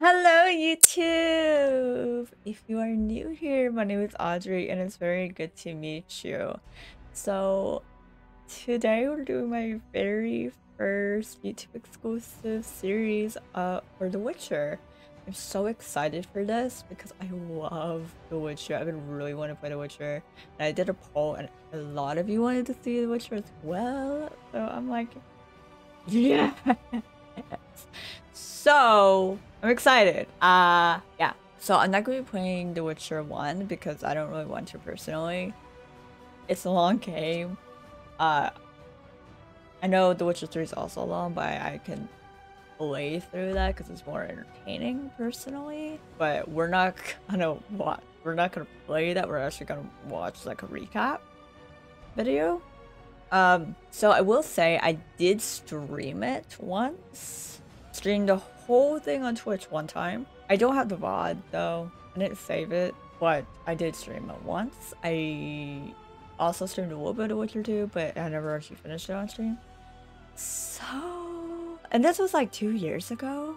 Hello, YouTube! If you are new here, my name is Audrey and it's very good to meet you. So, today we're doing my very first YouTube exclusive series uh, for The Witcher. I'm so excited for this because I love The Witcher. I've been really wanting to play The Witcher. And I did a poll and a lot of you wanted to see The Witcher as well. So I'm like, yeah. So I'm excited. Uh yeah. So I'm not gonna be playing The Witcher 1 because I don't really want to personally. It's a long game. Uh I know The Witcher 3 is also long, but I can play through that because it's more entertaining personally. But we're not gonna watch we're not gonna play that, we're actually gonna watch like a recap video. Um so I will say I did stream it once. Streamed the whole thing on Twitch one time. I don't have the VOD though. I didn't save it, but I did stream it once. I also streamed a little bit of Witcher 2, but I never actually finished it on stream. So, and this was like two years ago.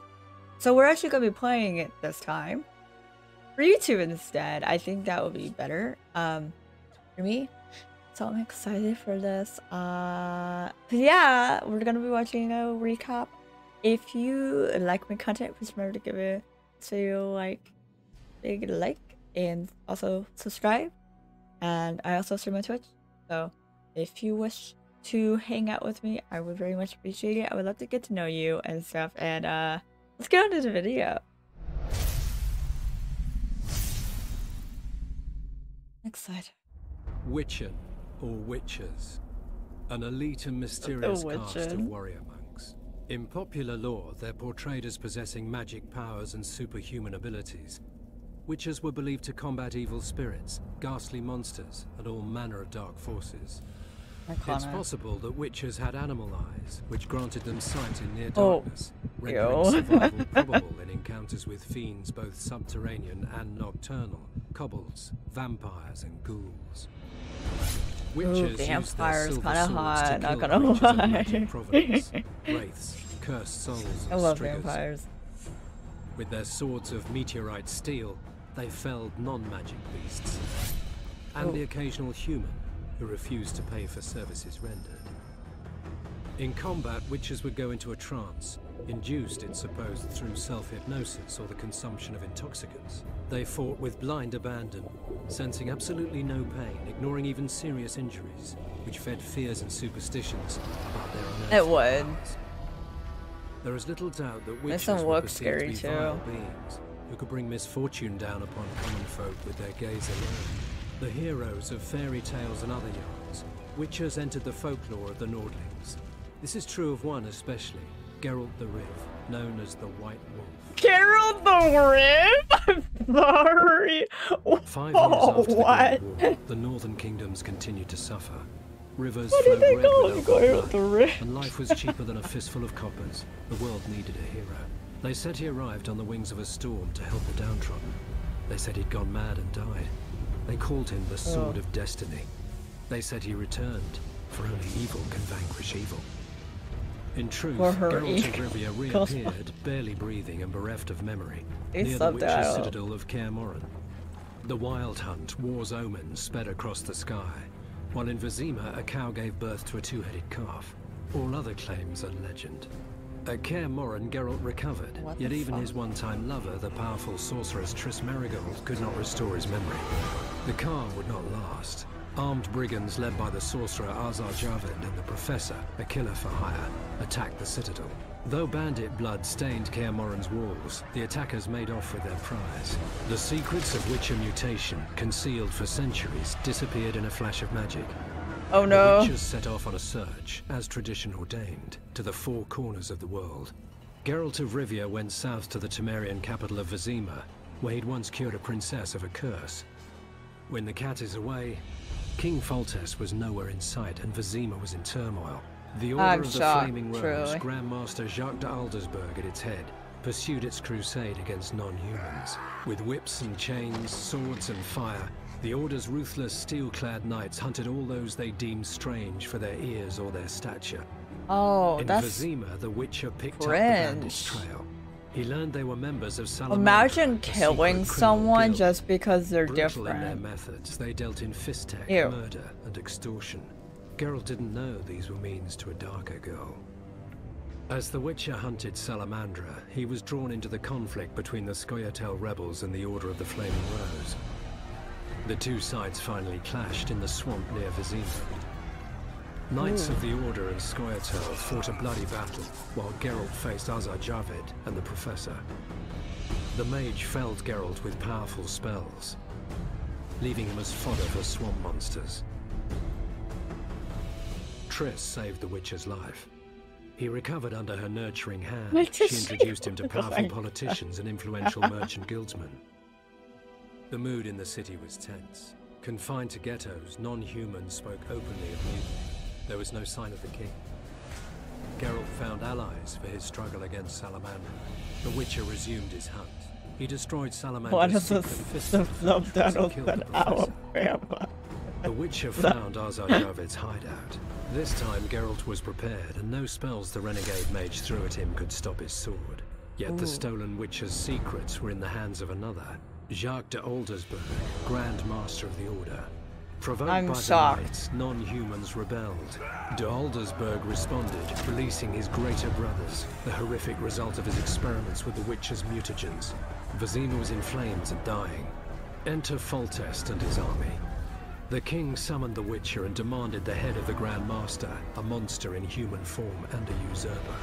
So we're actually gonna be playing it this time for YouTube instead. I think that would be better um, for me. So I'm excited for this. Uh, yeah, we're gonna be watching a recap if you like my content, please remember to give it a like, big like, and also subscribe. And I also stream on Twitch, so if you wish to hang out with me, I would very much appreciate it. I would love to get to know you and stuff. And uh, let's get on to the video. Excited. Witcher, or witches. an elite and mysterious cast of warrior in popular lore, they're portrayed as possessing magic powers and superhuman abilities. Witches were believed to combat evil spirits, ghastly monsters, and all manner of dark forces. It's possible that witches had animal eyes, which granted them sight in near oh, darkness, oh. rendering survival probable in encounters with fiends both subterranean and nocturnal, kobolds, vampires, and ghouls. Witches Ooh, vampires kind of hot, not gonna lie. wraiths, cursed souls, I love vampires. With their swords of meteorite steel, they felled non-magic beasts. And Ooh. the oh. occasional human who refused to pay for services rendered. In combat, witches would go into a trance, induced, it's supposed, through self-hypnosis or the consumption of intoxicants. They fought with blind abandon, sensing absolutely no pain, ignoring even serious injuries, which fed fears and superstitions about their It would. There is little doubt that witches were perceived to be too. vile beings who could bring misfortune down upon common folk with their gaze alone. The heroes of fairy tales and other yarns, witches entered the folklore of the Nordlings. This is true of one especially, Geralt the Riv, known as the White Wolf. Geralt the Riv? I'm sorry. Five years oh, after what? the War, the northern kingdoms continued to suffer. Rivers what flowed red without blood, the and life was cheaper than a fistful of coppers. The world needed a hero. They said he arrived on the wings of a storm to help the downtrodden. They said he'd gone mad and died. They called him the Sword oh. of Destiny. They said he returned, for only evil can vanquish evil. In truth, Geralt of Rivia reappeared, barely breathing and bereft of memory, near the witch's citadel of Kaer The Wild Hunt, war's omen, sped across the sky, while in Vizima a cow gave birth to a two-headed calf. All other claims are legend. At Kaer Geralt recovered, what yet even fuck? his one-time lover, the powerful sorceress Triss Merigold, could not restore his memory. The calm would not last, Armed brigands led by the sorcerer Azar Javed and the Professor, a killer for hire, attacked the citadel. Though bandit blood stained Kaer walls, the attackers made off with their prize. The secrets of Witcher mutation, concealed for centuries, disappeared in a flash of magic. Oh no. The Witchers set off on a search, as tradition ordained, to the four corners of the world. Geralt of Rivia went south to the Temerian capital of Vizima, where he'd once cured a princess of a curse. When the cat is away, King Foltest was nowhere in sight, and Vizima was in turmoil. The Order I'm of the shocked, Flaming Rose, truly. Grandmaster Jacques de Aldersberg at its head, pursued its crusade against non-humans. With whips and chains, swords and fire, the Order's ruthless steel-clad knights hunted all those they deemed strange for their ears or their stature. Oh, in that's Vizima, the Witcher picked cringe. up the trail. He learned they were members of Salamandra. Imagine killing someone guild. just because they're Brutal different. in their methods, they dealt in fisstech, Ew. murder, and extortion. Geralt didn't know these were means to a darker goal. As the Witcher hunted Salamandra, he was drawn into the conflict between the Scoia'tael rebels and the Order of the Flaming Rose. The two sides finally clashed in the swamp near Vizima. Knights of the Order and Scoia'tael fought a bloody battle, while Geralt faced Azar Javed and the Professor. The mage felled Geralt with powerful spells, leaving him as fodder for swamp monsters. Triss saved the Witcher's life. He recovered under her nurturing hand. She introduced him to powerful politicians and influential merchant guildsmen. The mood in the city was tense. Confined to ghettos, non-humans spoke openly of mutiny. There was no sign of the king. Geralt found allies for his struggle against Salamandra. The Witcher resumed his hunt. He destroyed is secret fist subtitles killed the professor. The Witcher found Azar Javed's hideout. This time Geralt was prepared, and no spells the renegade mage threw at him could stop his sword. Yet the stolen Witcher's secrets were in the hands of another, Jacques de Aldersberg, Grand Master of the Order. Provoked I'm by shocked. the knights, non-humans rebelled. De Aldersberg responded, releasing his greater brothers, the horrific result of his experiments with the Witcher's mutagens. Vizima was in flames and dying. Enter Foltest and his army. The king summoned the Witcher and demanded the head of the Grand Master, a monster in human form and a usurper.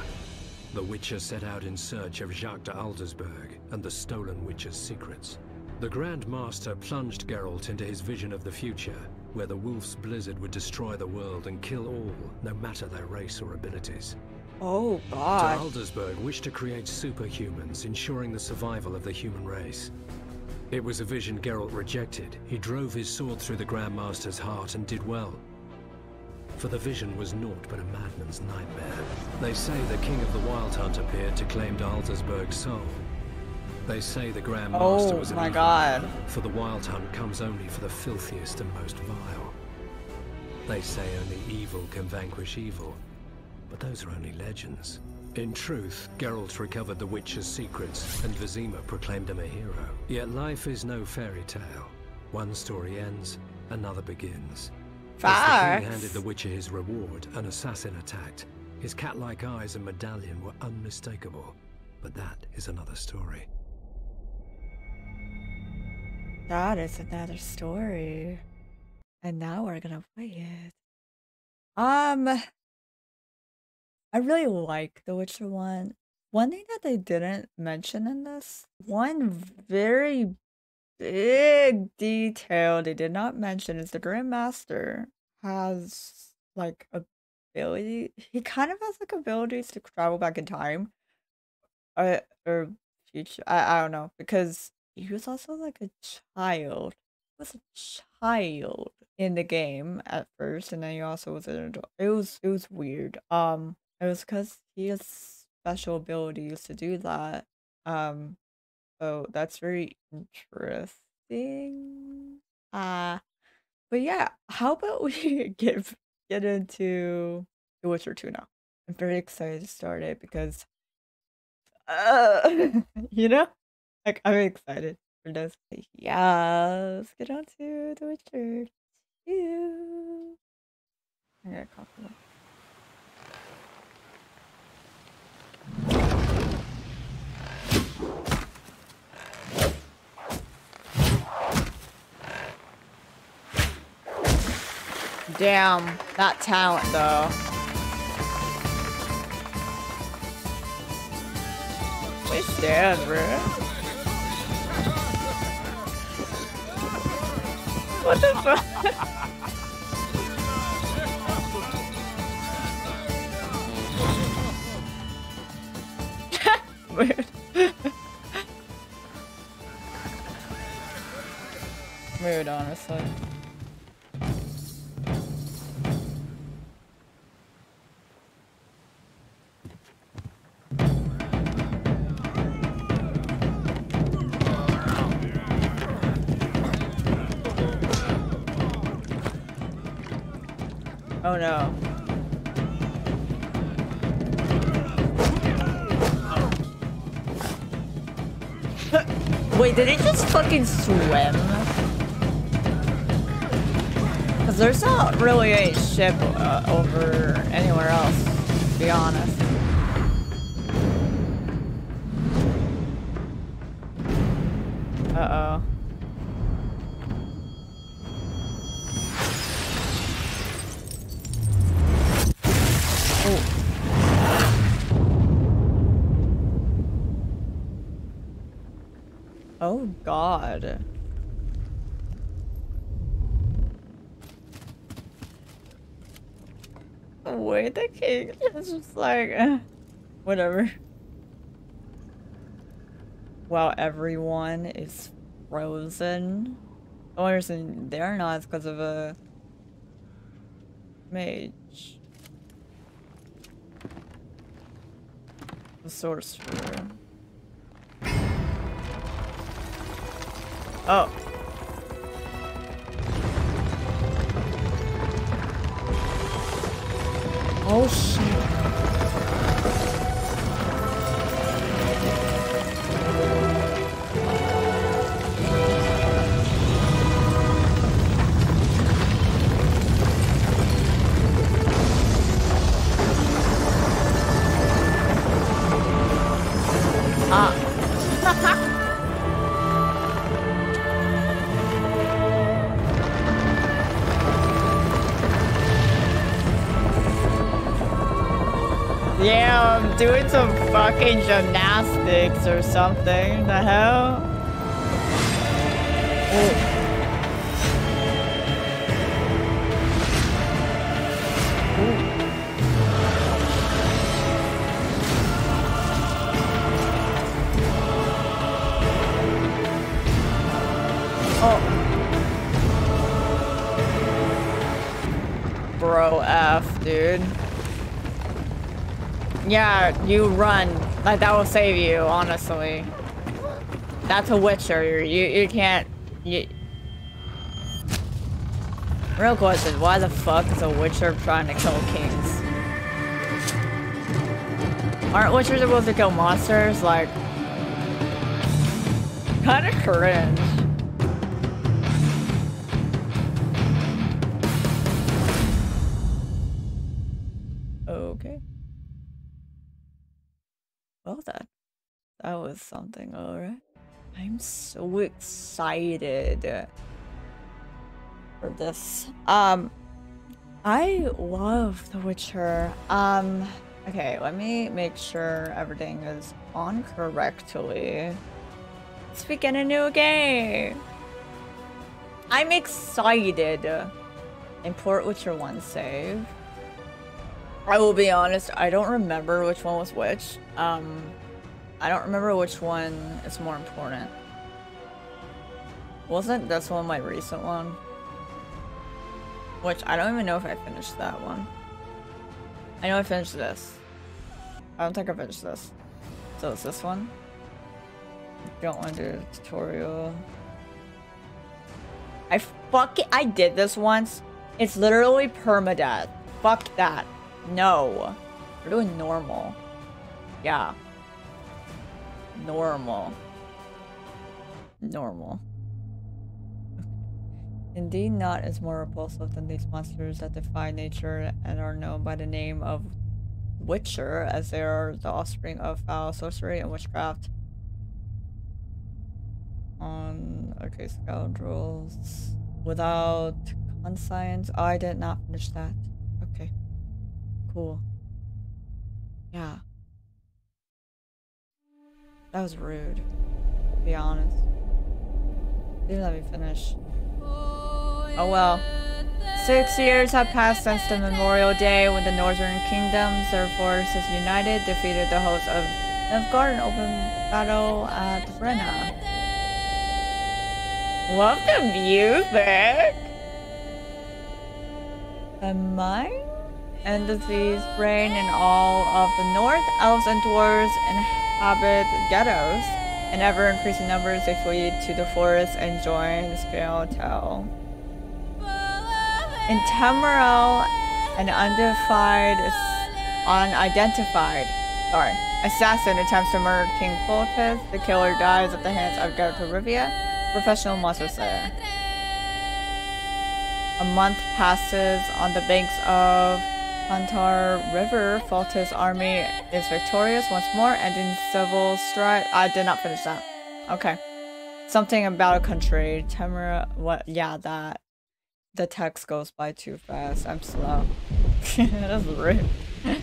The Witcher set out in search of Jacques de Aldersberg and the stolen Witcher's secrets. The Grand Master plunged Geralt into his vision of the future, where the Wolf's Blizzard would destroy the world and kill all, no matter their race or abilities. Oh God. De. Aldersberg wished to create superhumans, ensuring the survival of the human race. It was a vision Geralt rejected. He drove his sword through the Grand Master's heart and did well. For the vision was naught but a madman's nightmare. They say the King of the Wild Hunt appeared to claim de Aldersberg's soul. They say the Grand Master Oh was an my evil god. for the Wild Hunt comes only for the filthiest and most vile. They say only evil can vanquish evil, but those are only legends. In truth, Geralt recovered the Witcher's secrets, and Vizima proclaimed him a hero. Yet life is no fairy tale. One story ends, another begins. As the king handed the Witcher his reward, an assassin attacked. His cat-like eyes and medallion were unmistakable. But that is another story. That is another story. And now we're gonna play it. Um, I really like The Witcher 1. One thing that they didn't mention in this, one very big detail they did not mention is the Grand Master has like ability. He kind of has like abilities to travel back in time, or or future. I I don't know because he was also like a child. He was a child in the game at first, and then he also was an adult. It was it was weird. Um, it was because he has special abilities to do that. Um, so that's very interesting. Uh but yeah, how about we get get into The Witcher 2 now? I'm very excited to start it because uh you know? Like I'm excited for this. Yeah, let's get on to The Witcher 2. I got a copy. Damn, that talent though. Please stand, bro. What the fuck? Weird. Weird, honestly. Oh no. Wait, did it just fucking swim? Because there's not really a ship uh, over anywhere else, to be honest. The just like, eh, whatever. While everyone is frozen. The only reason they're not is because of a mage. The sorcerer. Oh. Oh shit. Fucking gymnastics or something. The hell? Yeah, you run. Like, that will save you, honestly. That's a Witcher. You, you can't... You... Real question, why the fuck is a Witcher trying to kill kings? Aren't Witchers supposed to kill monsters? Like... Kinda cringe. Something, alright? I'm so excited for this. Um, I love The Witcher. Um, okay, let me make sure everything is on correctly. Let's begin a new game. I'm excited. Import Witcher 1 save. I will be honest, I don't remember which one was which. Um, I don't remember which one is more important. Wasn't this one my recent one? Which I don't even know if I finished that one. I know I finished this. I don't think I finished this. So it's this one. Don't want to do a tutorial. I fuck it. I did this once. It's literally permadeath. Fuck that. No. We're doing normal. Yeah. Normal. Normal. Indeed not as more repulsive than these monsters that defy nature and are known by the name of Witcher, as they are the offspring of foul sorcery and witchcraft. On okay, scoundrels without conscience. I did not finish that. Okay, cool. Yeah. That was rude, to be honest. Didn't let me finish. Oh well. Six years have passed since the Memorial Day when the Northern Kingdoms, their forces united, defeated the hosts of Nilfgaard in open battle at Brenna. Love the music! Am I? And disease reign in all of the North, elves and dwarves, and inhabit ghettos. In ever-increasing numbers, they flee to the forest and join Scoia'tael. In Temeria, an undefined, unidentified, sorry, Assassin attempts to murder King Foltest. The killer dies at the hands of Geralt Rivia, professional monster slayer. A month passes on the banks of Pontar River. Foltest's army is victorious once more, ending civil strife. I did not finish that. Okay. Something about a country. Tamara, what? Yeah, that. The text goes by too fast. I'm slow. That's rude.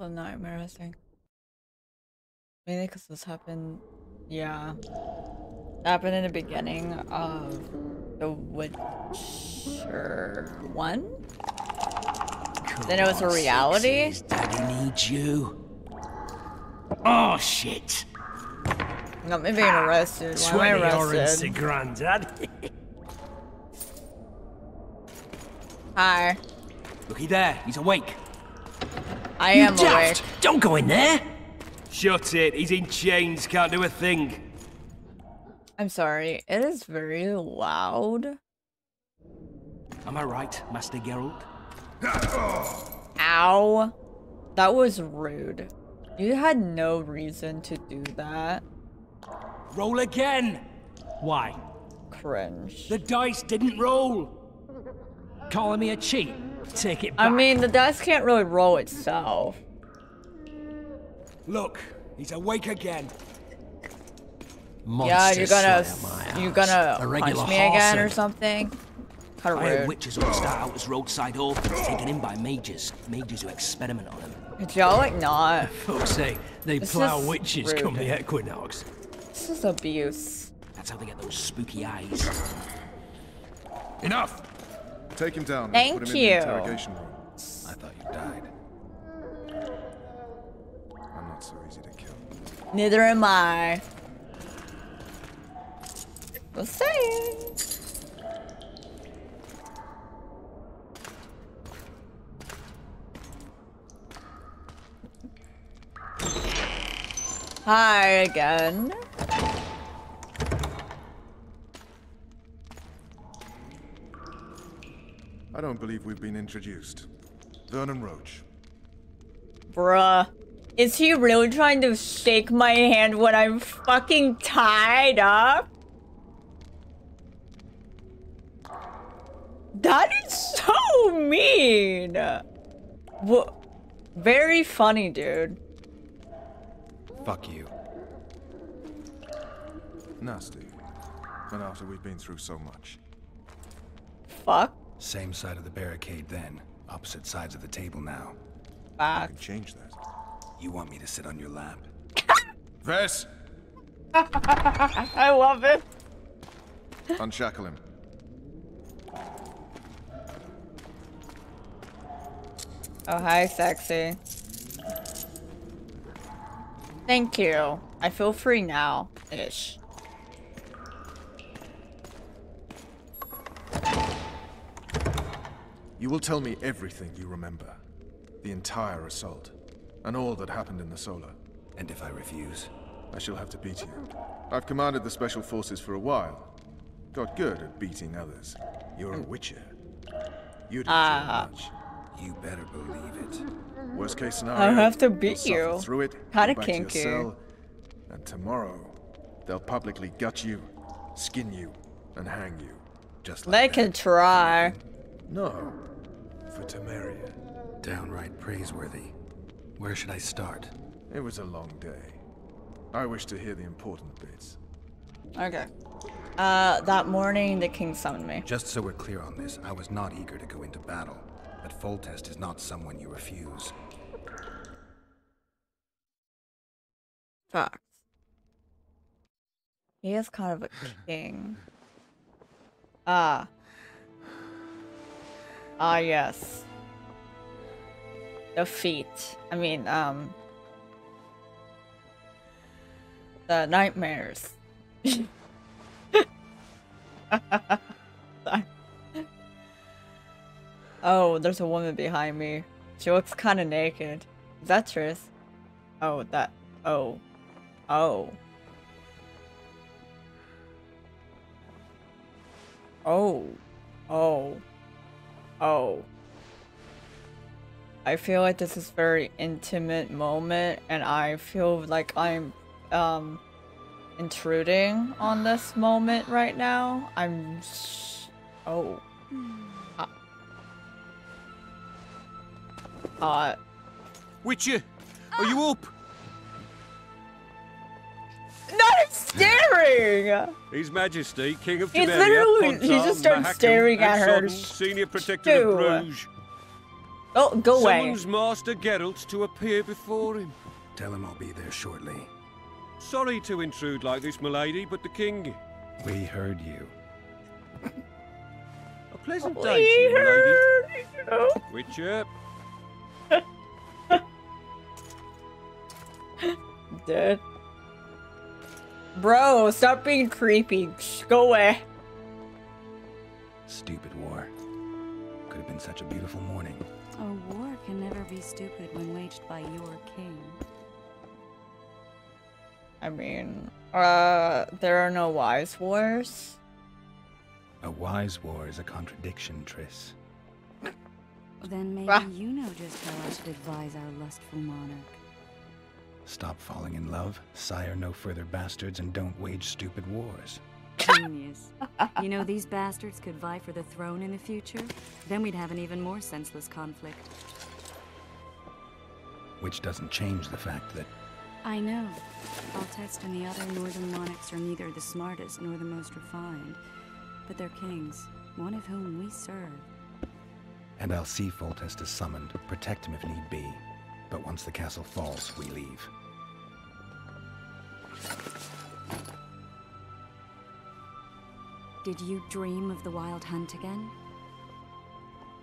a nightmare, I think. Mainly because this happened, yeah. happened in the beginning of The Witcher 1? Come then it was a reality? Daddy needs you. Oh, shit. Got me being arrested. Why am I arrested? granddad. Hi. Looky there, he's awake. I am you awake. Don't go in there. Shut it. He's in chains. Can't do a thing. I'm sorry. It is very loud. Am I right, Master Geralt? Ow. That was rude. You had no reason to do that. Roll again. Why? Cringe. The dice didn't roll. Calling me a cheat? Take it back. I mean, the dice can't really roll itself. Look, he's awake again. Monster yeah, you're gonna you're gonna punch me again or something. Kind of I heard witches will start out as roadside orphans taken in by mages, mages who experiment on them. Y'all like not. Folks say they this plow witches rude. come the equinox. This is abuse. That's how they get those spooky eyes. Enough! Take him down. Thank put him you. In the interrogation room. I thought you died. I'm not so easy to kill. Neither am I. Just saying. Hi again. I don't believe we've been introduced. Vernon Roach. Bruh. Is he really trying to shake my hand when I'm fucking tied up? That is so mean! What? Very funny, dude. Fuck you. Nasty. And after we've been through so much. Fuck. Same side of the barricade then. Opposite sides of the table now. I can change that. You want me to sit on your lap? Vess! I love it. Unshackle him. Oh, hi, sexy. Thank you. I feel free now. Ish. You will tell me everything you remember. The entire assault. And all that happened in the Solar. And if I refuse? I shall have to beat you. I've commanded the Special Forces for a while. Got good at beating others. You're a Witcher. You'd uh, much. You better believe it. Worst case scenario. I'll have to beat you. Through it. Kinda kinky. Cell, and tomorrow, they'll publicly gut you, skin you, and hang you. Just like They that. can try. No, for Temeria. Downright praiseworthy. Where should I start? It was a long day. I wish to hear the important bits. Okay. Uh, that morning the king summoned me. Just so we're clear on this, I was not eager to go into battle. But Foltest is not someone you refuse. Facts. He is kind of a king. Ah. Ah, yes. The feet. I mean, um... The nightmares. oh, there's a woman behind me. She looks kind of naked. Is that Triss? Oh, that... Oh. Oh. Oh. Oh. Oh. I feel like this is very intimate moment and I feel like I'm um intruding on this moment right now. I'm oh. Uh, uh Witcher, are you up? Not him staring! His Majesty, King of He's Temeria, literally- he just started Mahakam, staring at and her. Sodden, Senior Protector of Stew. Bruges. Oh, go away. Summons Master Geralt to appear before him. Tell him I'll be there shortly. Sorry to intrude like this, milady, but the king... We heard you. A pleasant We day to you, milady. heard you. Witcher, Dead. Bro, stop being creepy. Shh, Go away. Stupid war. Could have been such a beautiful morning. A war can never be stupid when waged by your king. I mean, uh, there are no wise wars. A wise war is a contradiction, Triss. Then maybe Ah. you know just how I should advise our lustful monarch. Stop falling in love, sire no further bastards, and don't wage stupid wars. Genius. you know these bastards could vie for the throne in the future? Then we'd have an even more senseless conflict. Which doesn't change the fact that I know. Foltest and the other northern monarchs are neither the smartest nor the most refined. But they're kings, one of whom we serve. And I'll see Foltest is summoned, protect him if need be. But once the castle falls, we leave. Did you dream of the wild hunt again?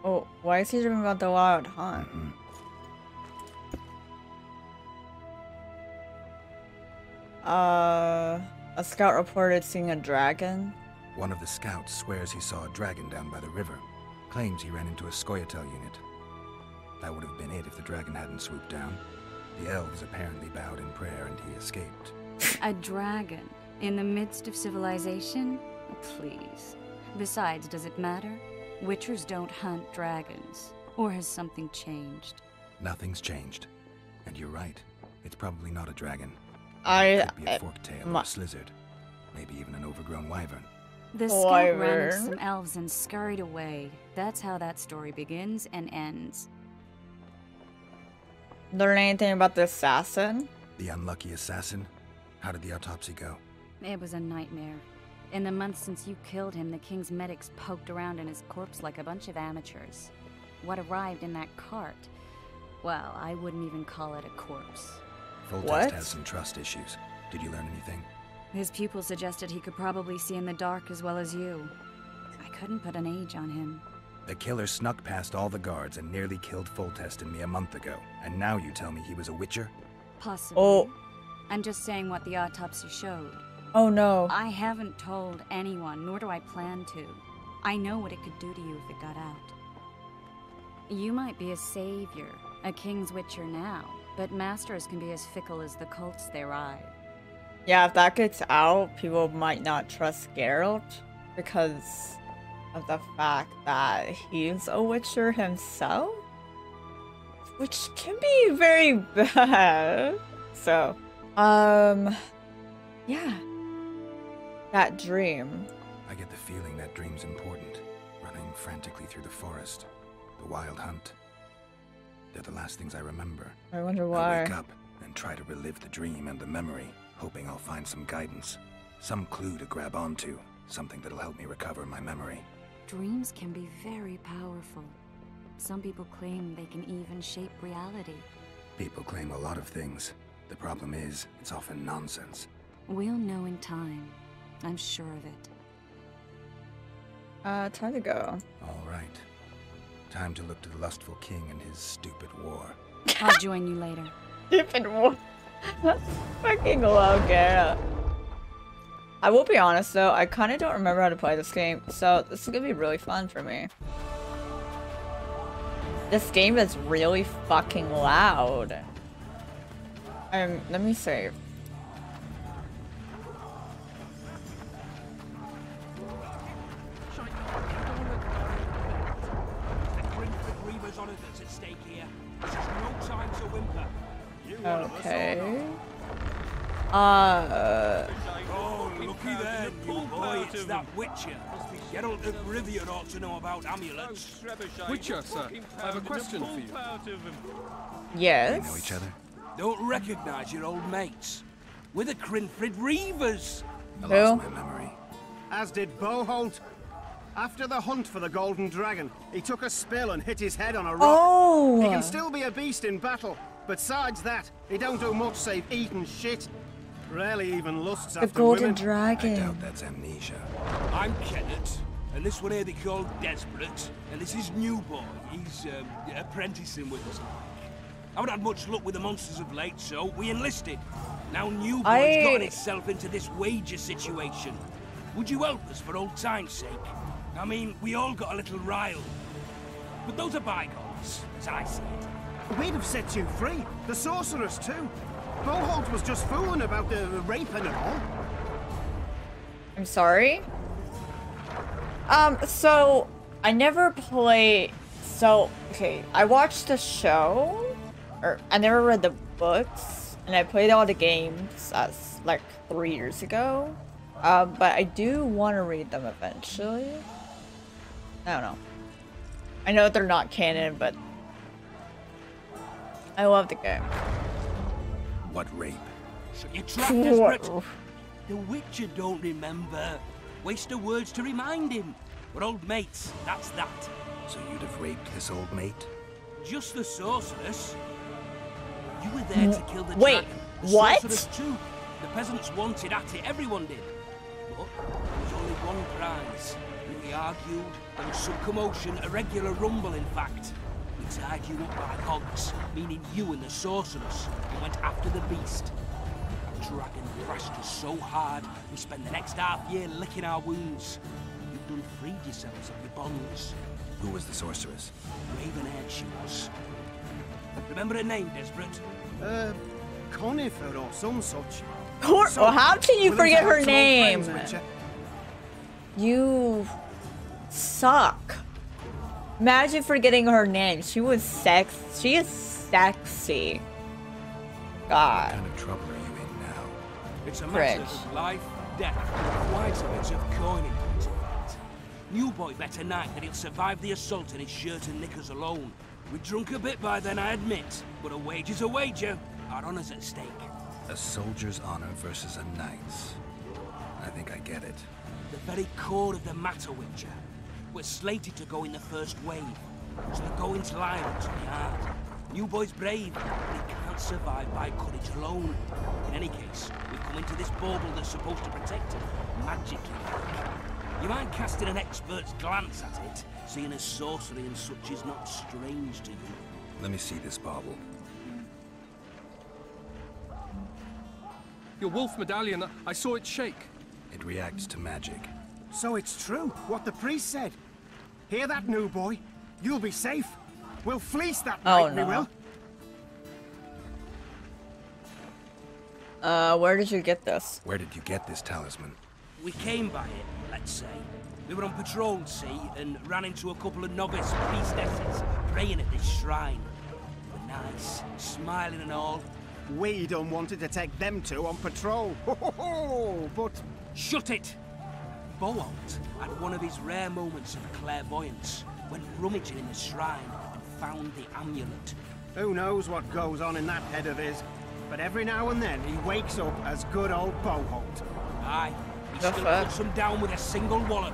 Oh, why is he dreaming about the wild hunt? Mhm. Uh, a scout reported seeing a dragon. One of the scouts swears he saw a dragon down by the river. Claims he ran into a Scoia'tael unit. That would have been it if the dragon hadn't swooped down. The elves apparently bowed in prayer and he escaped. A dragon? In the midst of civilization? Oh, please. Besides, does it matter? Witchers don't hunt dragons. Or has something changed? Nothing's changed. And you're right. It's probably not a dragon. I, Could be a forktail or a slyzard. Maybe even an overgrown wyvern. The scout ran into some elves and scurried away. That's how that story begins and ends. Learn anything about the assassin? The unlucky assassin? How did the autopsy go? It was a nightmare. In the months since you killed him, the king's medics poked around in his corpse like a bunch of amateurs. What arrived in that cart? Well, I wouldn't even call it a corpse. Foltest What? has some trust issues. Did you learn anything? His pupil suggested he could probably see in the dark as well as you. I couldn't put an age on him. The killer snuck past all the guards and nearly killed Foltest and me a month ago. And now you tell me he was a witcher? Possibly. Oh. I'm just saying what the autopsy showed. Oh no. I haven't told anyone, nor do I plan to. I know what it could do to you if it got out. You might be a savior, a king's witcher now, but masters can be as fickle as the cults they ride. Yeah, if that gets out, people might not trust Geralt because of the fact that he's a Witcher himself, which can be very bad. So, um, yeah, that dream. I get the feeling that dream's important. Running frantically through the forest. The wild hunt. They're the last things I remember. I wonder why. I wake up and try to relive the dream and the memory, hoping I'll find some guidance. Some clue to grab onto. Something that'll help me recover my memory. Dreams can be very powerful. Some people claim they can even shape reality. People claim a lot of things. The problem is, it's often nonsense. We'll know in time. I'm sure of it. Uh, time to go. All right. Time to look to the lustful king and his stupid war. I'll join you later. Stupid war. Fucking love Gara. I will be honest though, I kind of don't remember how to play this game, so this is gonna be really fun for me. This game is really fucking loud. Um, let me save. Okay. Uh. Oh, looky there, new boy. It's that Witcher. Geralt of Rivia ought to know about amulets. Witcher, sir. I have a question for you. Yes. They know each other? Don't recognise your old mates. We're the Crinfrid Reavers. I Who? lost my memory. As did Boholt. After the hunt for the Golden Dragon, he took a spill and hit his head on a rock. Oh. He can still be a beast in battle, but besides that, he don't do much save eat and shit. Rarely even lusts The after Golden women. I Dragon. doubt that's amnesia. I'm Kenneth, and this one here they call Desperate, and this is New Boy. He's um, apprenticing with us. I haven't had much luck with the monsters of late, so we enlisted. Now New Boy's I- gotten itself into this wager situation. Would you help us for old time's sake? I mean, we all got a little riled. But those are bygones, as I see it. We'd have set you free. The sorceress too. Boholt was just fooling about the raping and all. I'm sorry. Um, so I never play. So okay, I watched the show, or I never read the books, and I played all the games as like three years ago. Um, but I do want to read them eventually. I don't know. I know they're not canon, but I love the game. What rape? Shut your trap, Desperate. What? The Witcher don't remember. Waste of words to remind him. We're old mates, that's that. So you'd have raped this old mate? Just the sorceress. You were there to kill the Wait, dragon. The what? sorceress too. The peasants wanted at it, everyone did. But there was only one prize. We argued, there was some commotion, a regular rumble in fact. We tied you up like hogs, meaning you and the sorceress, and went after the beast. The dragon thrashed us so hard, we spent the next half year licking our wounds. You've done freed yourselves of your bonds. Who was the sorceress? Raven-haired she was. Remember her name, Desperate? Uh, Yennefer or some such. Or, So, or how can you forget her interact some old name? friends, You suck. Imagine forgetting her name. She was sex. She is sexy. God. What God. kind of trouble are you in now? It's a Fridge. matter of life, death, quite a bit of coining point of fact. New boy bet a knight that he'll survive the assault in his shirt and knickers alone. We drunk a bit by then, I admit, but a wager's a wager. Our honour's at stake. A soldier's honor versus a knight's. I think I get it. The very core of the matter, Witcher. We're slated to go in the first wave, so the going's liable to be hard. New boy's brave, but he can't survive by courage alone. In any case, we've come into this bauble that's supposed to protect him, magically. You mind casting an expert's glance at it, seeing as sorcery and such is not strange to you? Let me see this bauble. Your wolf medallion, I saw it shake. It reacts to magic. So it's true, what the priest said. Hear that, new boy? You'll be safe. We'll fleece that Oh, knight, no. we will. Uh, where did you get this? Where did you get this talisman? We came by it, let's say. We were on patrol, see, and ran into a couple of novice priestesses praying at this shrine. They were nice, smiling and all. We don't wanted to take them two on patrol. Ho, ho, ho. But Shut it! Boholt had one of his rare moments of clairvoyance, went rummaging in the shrine and found the amulet. who knows what goes on in that head of his. But every now and then he wakes up as good old Boholt. Aye, he The still fuck? puts them down with a single wallop.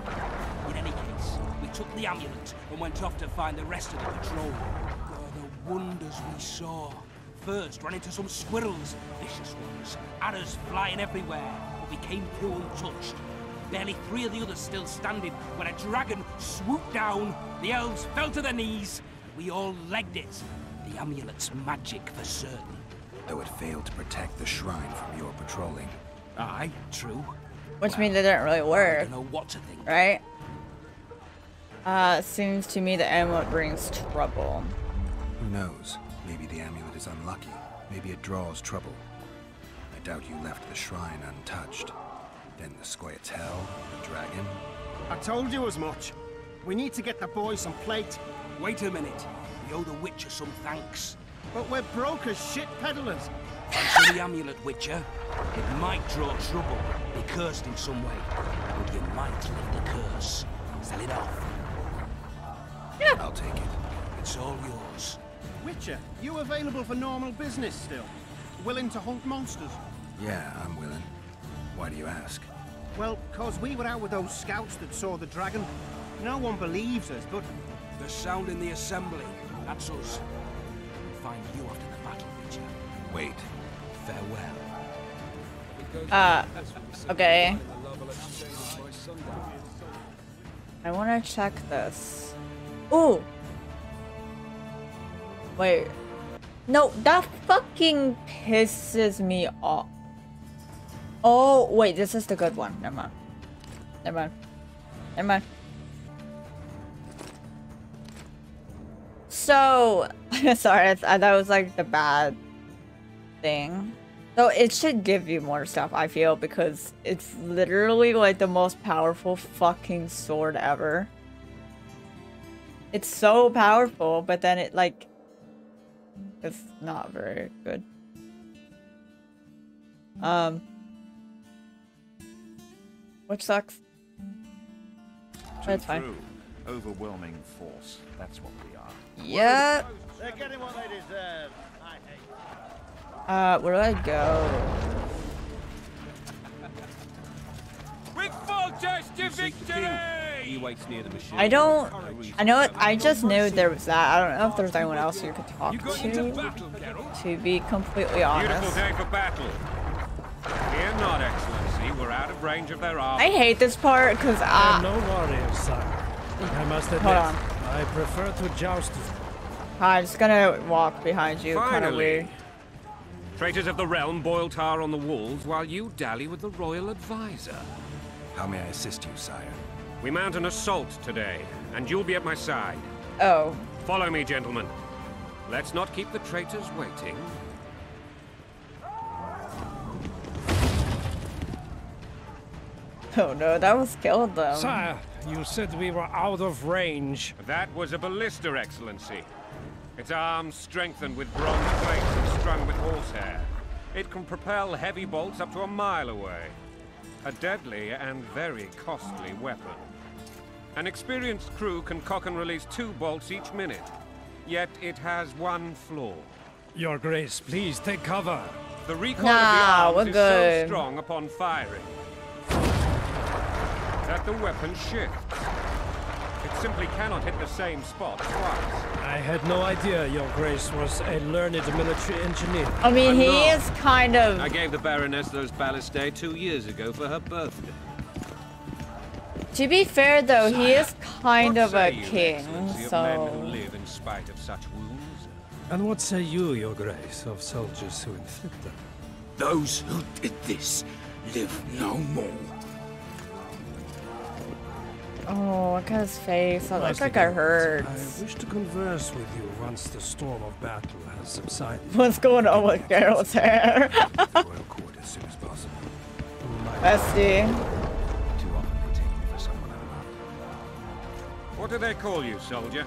In any case, we took the amulet and went off to find the rest of the patrol. God, the wonders we saw. first ran into some squirrels, vicious ones, arrows flying everywhere, but we came through untouched. Barely three of the others still standing when a dragon swooped down, the elves fell to their knees, and we all legged it. The amulet's magic for certain. Though it failed to protect the shrine from your patrolling. Aye, true. Which means it didn't really work. I don't know what to think. Right? Uh, seems to me the amulet brings trouble. Who knows? Maybe the amulet is unlucky. Maybe it draws trouble. I doubt you left the shrine untouched. Then the Scoia'tael, the dragon. I told you as much. We need to get the boys some plate. Wait a minute. We owe the Witcher some thanks. But we're broke as shit peddlers. Thanks to the amulet, Witcher. It might draw trouble, be cursed in some way. But you might lift the curse. Sell it off. Yeah. I'll take it. It's all yours. Witcher, you available for normal business still? Willing to hunt monsters? Yeah, I'm willing. Why do you ask? Well, cause we were out with those scouts that saw the dragon. No one believes us, but... The sound in the assembly. That's us. We'll find you after the battle, Witcher. Wait. Farewell. Uh, okay. I want to check this. Ooh! Wait. No, that fucking pisses me off. Oh, wait, this is the good one. Never mind. Never mind. Never mind. So, sorry, that was like the bad thing. So it should give you more stuff, I feel, because it's literally like the most powerful fucking sword ever. It's so powerful, but then it like it's not very good. Um which sucks. That's fine. Overwhelming force. That's what we are. Yep. They're getting what they deserve. I hate. Uh, where do I go? With full to victory! He waits near the machine. I don't. I know. It, I just knew there was that. I don't know if there's anyone else you could talk to. into battle, Geralt? To be completely honest. Beautiful day for battle. Range of their arms. I hate this part because I. Ah. no warrior, sire. I must admit, Hold on. I prefer to joust. I'm just gonna walk behind you. Kind of Finally. weird. Traitors of the realm boil tar on the walls while you dally with the royal advisor. How may I assist you, sire? We mount an assault today, and you'll be at my side. Oh. Follow me, gentlemen. Let's not keep the traitors waiting. Oh no, that was killed them. Sire, you said we were out of range. That was a ballista, Excellency. Its arms strengthened with bronze plates and strung with horsehair. It can propel heavy bolts up to a mile away. A deadly and very costly weapon. An experienced crew can cock and release two bolts each minute. Yet it has one flaw. Your Grace, please take cover. The recoil Nah, of the arms is good. so strong upon firing that the weapon shifts. It simply cannot hit the same spot twice. I had no idea Your Grace was a learned military engineer. I mean, I'm he not. is kind of. I gave the Baroness those ballistae two years ago for her birthday. To be fair, though, he is kind of a you, king, Excellency, of men who so. live in spite of such wounds? And what say you, Your Grace, of soldiers who inflict them? Those who did this live no more. Oh, look at his face. That looks like it Geralt, hurts. I wish to converse with you once the storm of battle has subsided. What's going on with Geralt's hair? Royal court as soon as possible. Bestie. Too often they take me for someone I'm not. What do they call you, soldier?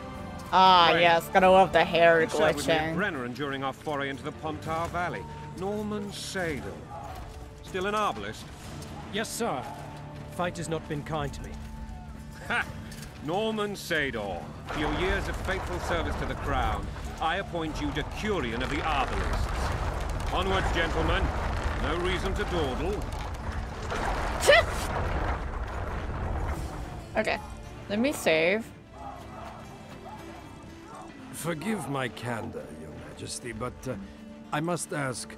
Ah, Right. yes, gotta love the hair You served with me glitching. Brenna and during our foray into the Pontar Valley. Norman Sadel. Still an arbalist? Yes, sir. Fight has not been kind to me. Ha! Norman Sador. For your years of faithful service to the crown, I appoint you Decurion of the Arbalists. Onwards, gentlemen. No reason to dawdle. Okay, let me save. Forgive my candor, Your Majesty, but uh, I must ask,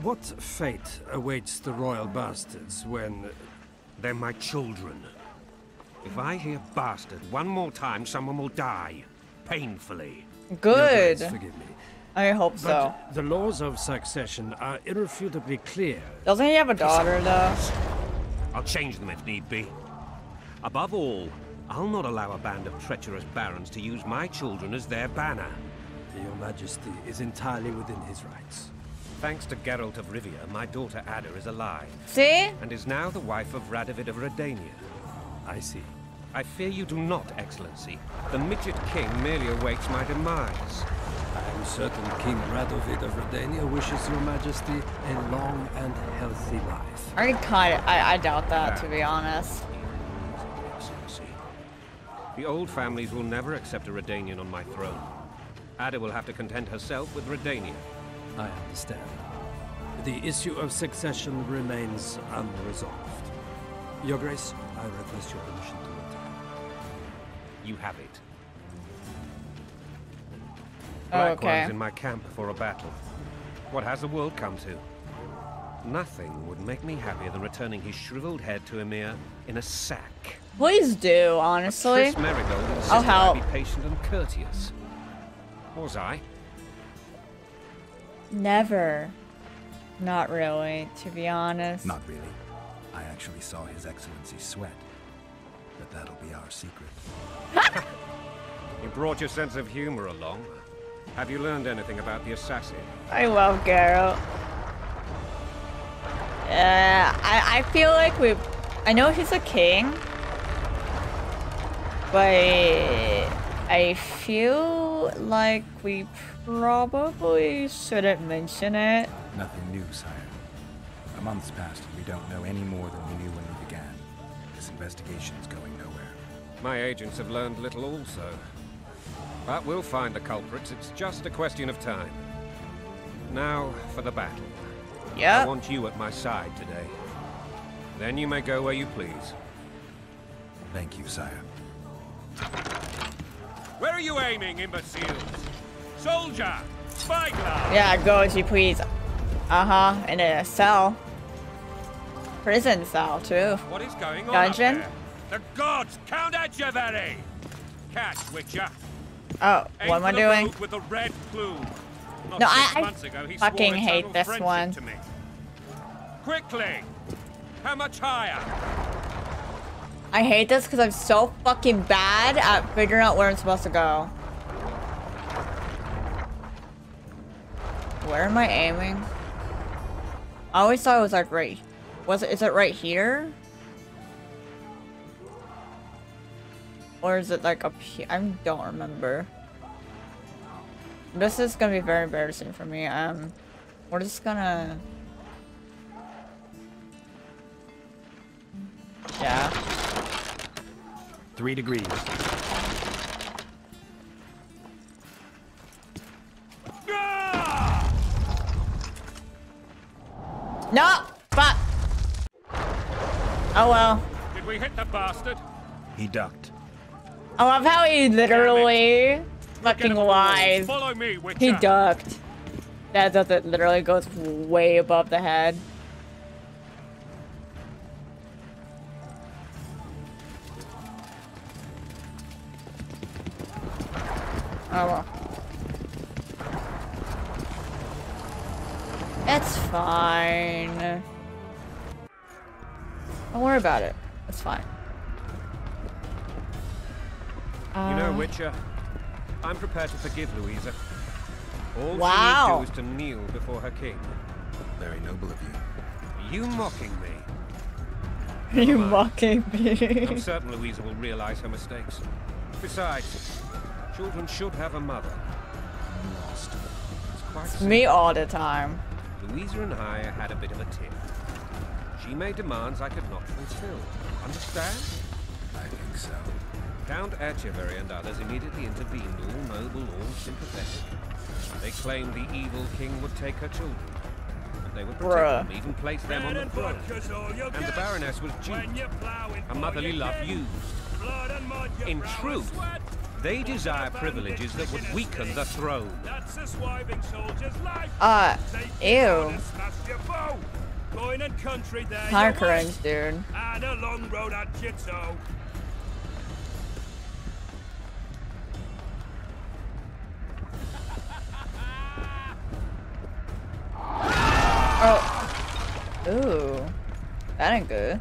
what fate awaits the royal bastards when... They're my children. If I hear bastard one more time, someone will die. Painfully. Good. Grace, forgive me. I hope But so. the laws of succession are irrefutably clear. Doesn't he have a daughter though? I'll change them if need be. Above all, I'll not allow a band of treacherous barons to use my children as their banner. Your Majesty is entirely within his rights. Thanks to Geralt of Rivia, my daughter Adda is alive. See? And is now the wife of Radovid of Redania. I see. I fear you do not, Excellency. The midget king merely awaits my demise. I am certain King Radovid of Redania wishes your Majesty a long and healthy life. I kind of, I, I doubt that to be honest. Excellency. The old families will never accept a Redanian on my throne. Adda will have to content herself with Redania. I understand. The issue of succession remains unresolved. Your Grace, I request your permission to return. You have it. Oh, Black okay. ones in my camp before a battle. What has the world come to? Nothing would make me happier than returning his shriveled head to Emhyr in a sack. Please do, honestly. Triss Merigold insisted I'll help. Be patient and courteous. Was I? Never. Not really, to be honest. Not really. I actually saw His Excellency sweat. But that'll be our secret. You brought your sense of humor along. Have you learned anything about the assassin? I love Geralt. Yeah, I, I feel like we... I know he's a king. But... I feel like we probably shouldn't mention it. Nothing new, sire. A month's passed and we don't know any more than we knew when we began. This investigation's going nowhere. My agents have learned little also. But we'll find the culprits. It's just a question of time. Now for the battle. Yeah. I want you at my side today. Then you may go where you please. Thank you, sire. Where are you aiming, imbeciles? Soldier! Spyglass! Yeah, go as you please. Uh-huh, in a cell. Prison cell, too. What is going on Dungeon? The gods! Count Etcheverry! Catch, Witcher! Oh, Aim what am I doing? with the red plume. Not No, I- I ago, fucking hate this one. Quickly! How much higher? I hate this because I'm so fucking bad at figuring out where I'm supposed to go. Where am I aiming? I always thought it was like right. Was it? Is it right here? Or is it like up here? I don't remember. This is gonna be very embarrassing for me. Um, we're just gonna. Yeah. Three degrees. No! Fuck! Oh well. Did we hit the bastard? He ducked. I love how he literally fucking lies. Me. He ducked. That does it literally goes way above the head. Oh well. It's fine. Don't worry about it. You know, Witcher, I'm prepared to forgive Louisa. All Wow. she need do is to kneel before her king. Very noble of you. Are you mocking me? Are you Never mind. mocking I'm me? certain Louisa will realize her mistakes. Besides, children should have a mother. Lost. It's quite It's me all the time. Louisa and I had a bit of a tiff. She made demands I could not fulfill. Understand? I think so. Count Etcheverry and others immediately intervened, all noble, all sympathetic. They claimed the evil king would take her children. And they would protect Bruh. them, even place them on the throne. And the Baroness was duped. a motherly love used. In truth, They desire privileges that would weaken the throne. That's a swiving soldier's life. Uh, ew. Going and country there. Kinda dude. And a long road at Jitso. Oh. Ooh. That ain't good.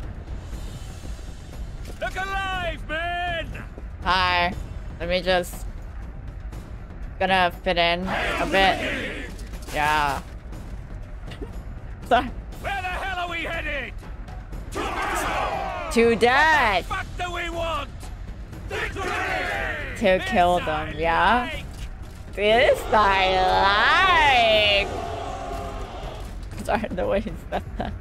Look alive, men! Hi. Let me just... Gonna fit in a bit. Yeah. Sorry. Where the hell are we headed? To death! What the fuck do we want? To kill them, yeah? This I like! Sorry, the way he said that.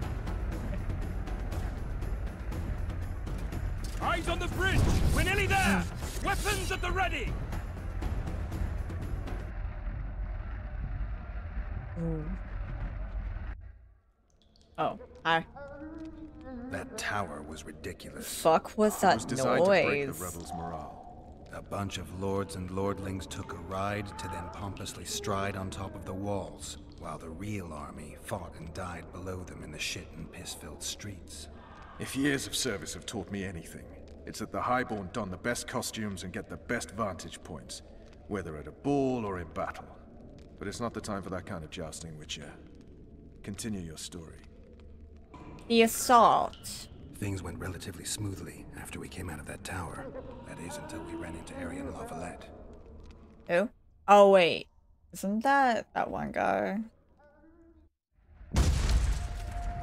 Eyes on the bridge! We're nearly there! Weapons at the ready! Ooh. Oh, hi. That tower was ridiculous. Fuck was that it was designed to break the rebels' morale. A bunch of lords and lordlings took a ride to then pompously stride on top of the walls, while the real army fought and died below them in the shit and piss-filled streets. If years of service have taught me anything, it's that the Highborn don the best costumes and get the best vantage points, whether at a ball or in battle. But it's not the time for that kind of jousting, Witcher. Continue your story. The assault. Things went relatively smoothly after we came out of that tower. That is, until we ran into Aryan La Valette. Who? Oh, wait. Isn't that that one guy?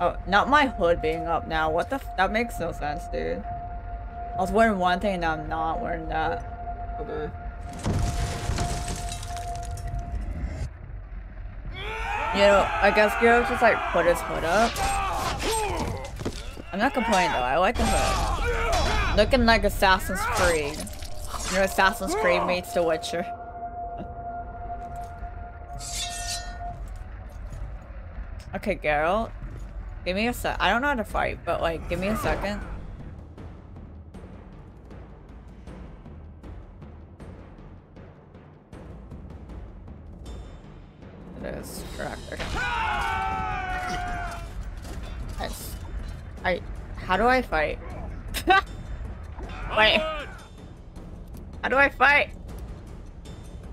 Oh, not my hood being up now. What the f- That makes no sense, dude. I was wearing one thing and I'm not wearing that. Okay. You know, I guess Gero just like put his hood up. I'm not complaining though, I like the hood. Looking like Assassin's Creed. You know, Assassin's Creed meets The Witcher. Okay, Geralt. Give me a sec. I don't know how to fight, but like, give me a second. It is correct. Okay. Nice. I. How do I fight? Wait. How do I fight?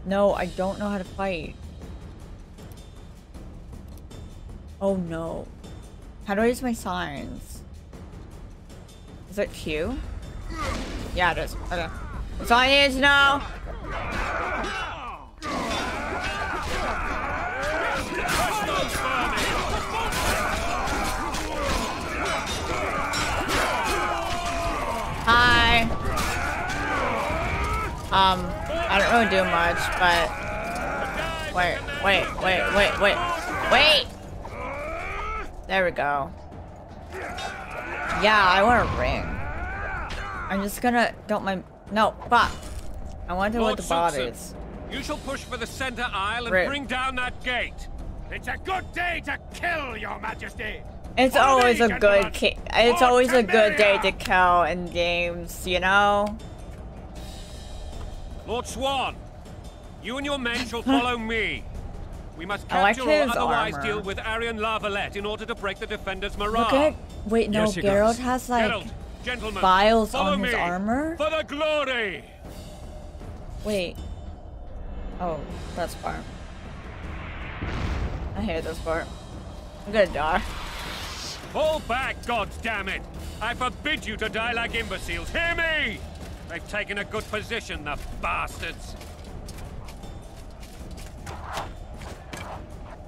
No, I don't know how to fight. Oh no. How do I use my signs? Is it Q? Yeah, it is. Okay. That's all I need to know. Hi. Um, I don't really do much, but wait, wait, wait, wait, wait, wait. There we go. Yeah, I want a ring. I'm just gonna don't mind. No, fuck. I want to Lord with the Simpson, bodies. You shall push for the center aisle and Right. bring down that gate. It's a good day to kill, your majesty! It's always a good It's always a good day to kill in games, you know. Lord Swan, you and your men shall follow me. We must I like capture or otherwise armor. deal with Aryan La Valette in order to break the defenders' morale. Look at wait, no, Yes, Geralt does. has like Geralt, files on his me. armor. For the glory! Wait. Oh, that's part. I hate this part. I'm gonna die. Fall back, goddammit! I forbid you to die like imbeciles. Hear me! They've taken a good position, the bastards.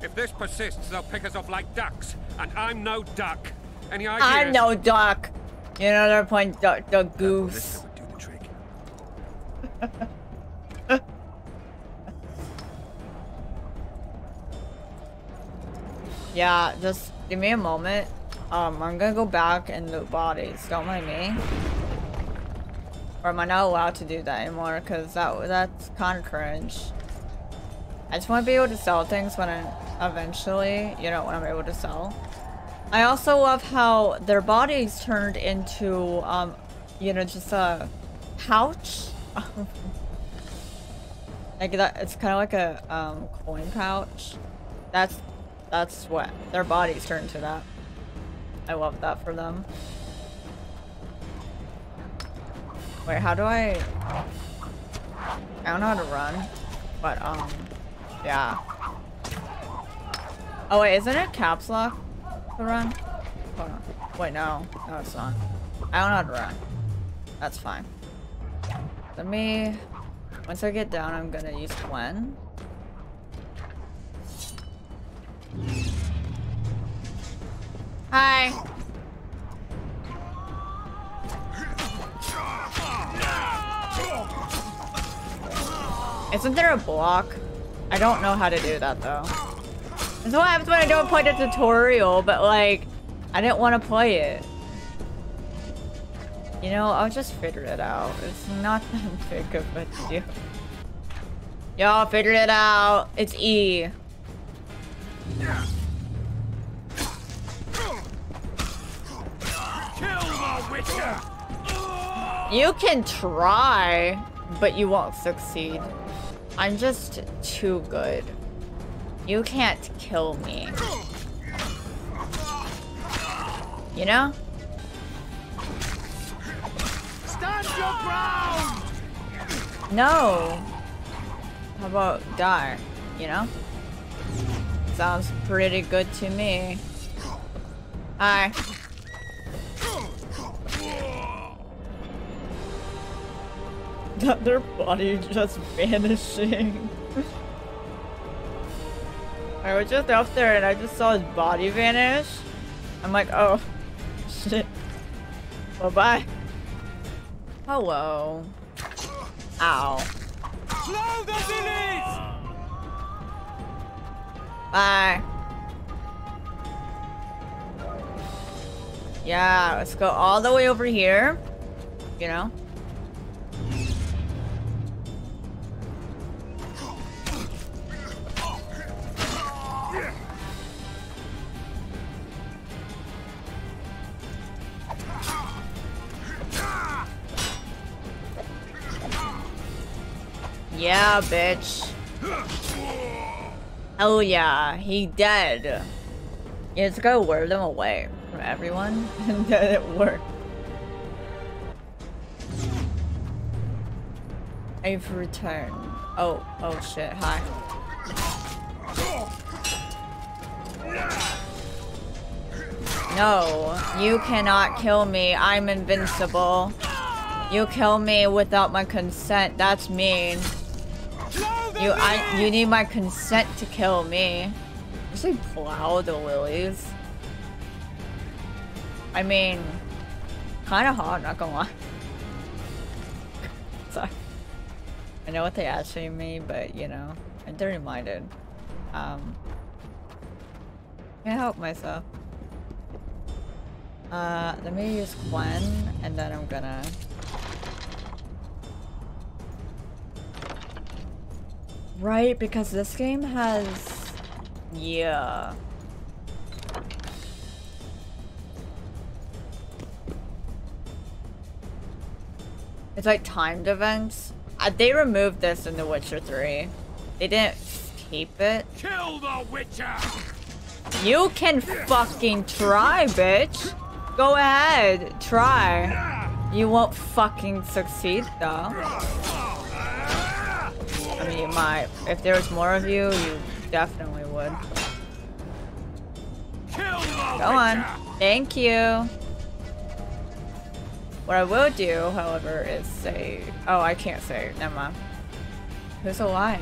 If this persists, they'll pick us off like ducks, and I'm no duck. Any ideas? I'm no duck. You know they're playing duck, duck goose. Do the trick. Yeah, just give me a moment. Um, I'm gonna go back and loot bodies. Don't mind me. Or am I not allowed to do that anymore? Cause that that's kind of cringe. I just want to be able to sell things when I eventually, you know, when I'm able to sell. I also love how their bodies turned into, um, you know, just a pouch. Like that, it's kind of like a um, coin pouch. That's that's what their bodies turn to that. I love that for them. Wait, how do I? I don't know how to run, but um, yeah. Oh wait, isn't it caps lock to run? Hold on. Wait, no, no, it's not. I don't know how to run. That's fine. Let me. Once I get down, I'm gonna use Quen. Hi. Isn't there a block? I don't know how to do that though. That's what happens when I don't play the tutorial, but like, I didn't want to play it. You know, I'll just figure it out. It's not that big of a deal. Y'all figured it out. It's E. You can try, but you won't succeed. I'm just too good. You can't kill me. You know? Stand your ground! No. How about die? You know? Sounds pretty good to me. Hi. Their body just vanishing. I was just up there and I just saw his body vanish. I'm like, oh, shit. Bye-bye. Hello. Ow. Bye. Yeah, let's go all the way over here. You know? Yeah, bitch. Oh yeah, he dead. Just gotta wear them away from everyone, and then it worked. I've returned. Oh, oh shit, hi. No, you cannot kill me. I'm invincible. You kill me without my consent. That's mean. You I you need my consent to kill me. Actually plow the lilies. I mean kinda hard, not gonna lie. Sorry. I know what they actually me, but you know, I'm reminded. Um can't help myself. Uh let me use Quen and then I'm gonna Right, because this game has... Yeah. It's like timed events. Uh, they removed this in The Witcher 3. They didn't keep it. Kill the Witcher! You can fucking try, bitch. Go ahead, try. You won't fucking succeed, though. Might. If there was more of you, you definitely would. Go on. Thank you. What I will do, however, is say... Oh, I can't say. Mind. Who's alive?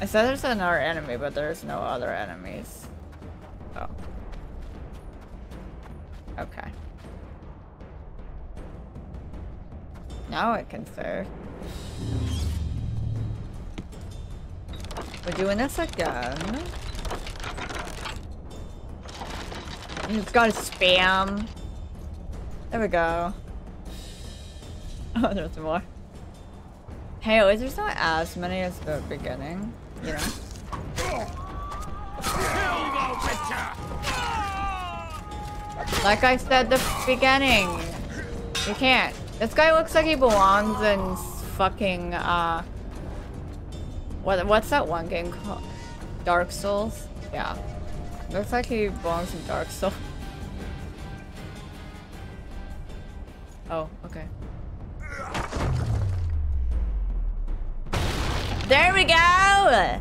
I said there's another enemy, but there's no other enemies. Oh. Okay. Now I can serve. We're doing this again. Got to spam. There we go. Oh, there's more. Hey, at there's not as many as the beginning, you know? Like I said the beginning. You can't. This guy looks like he belongs in fucking, uh, What what's that one game called? Dark Souls? Yeah. Looks like he belongs in Dark Souls. Oh, okay. There we go!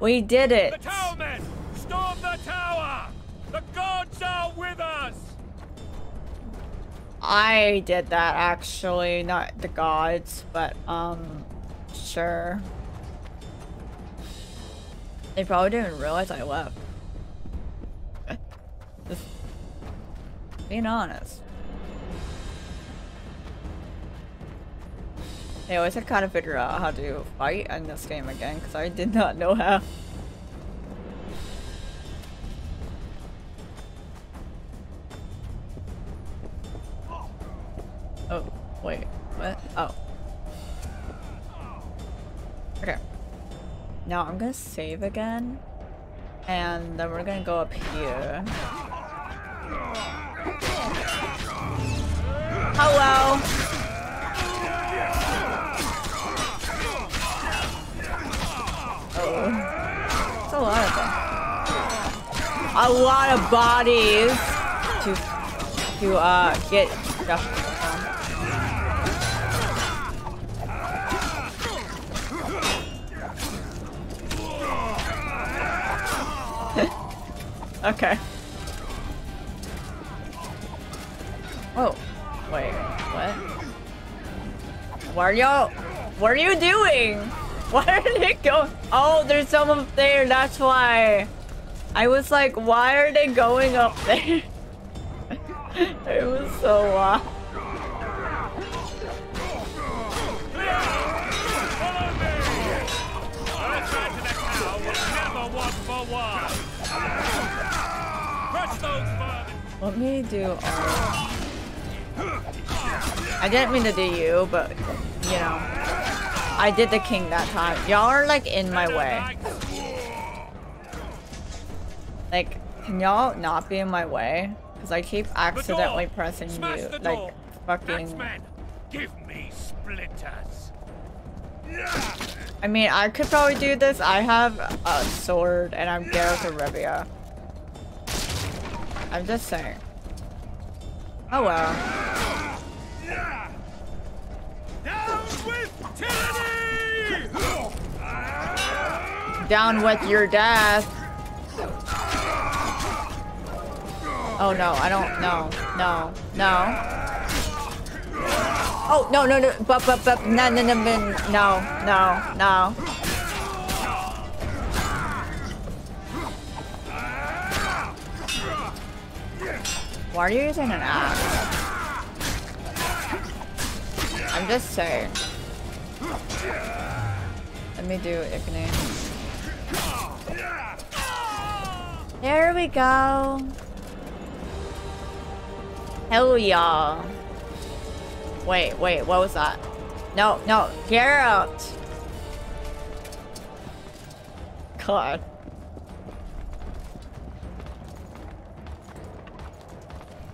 We did it. The tower men! Storm the tower! The gods are with us! I did that actually, not the gods, but um, sure. They probably didn't realize I left. Just being honest. I always had to kind of figure out how to fight in this game again, because I did not know how. Oh, wait, what? Oh. Okay. Now I'm gonna save again, and then we're gonna go up here. Hello! Oh. It's a lot of them. A lot of bodies to to uh get stuff. Okay. Oh, wait, what? What are y'all? What are you doing? Why are they going? Oh, there's some up there. That's why. I was like, why are they going up there? it was so wild. Let me do. I didn't mean to do you, but you know. I did the king that time. Y'all are like in my way. Like, can y'all not be in my way? Because I keep accidentally pressing you. Like, fucking. Give me splinters. I mean, I could probably do this. I have a sword and I'm Gareth of Rivia. I'm just saying. Oh well. Down with tyranny! Down with your death. Oh no, I don't no, no, no. Oh no no no but but but no no no no no no Why are you using an axe? I'm just saying. Let me do Igni. There we go. Hell yeah. Wait, wait, what was that? No, no, Geralt! God.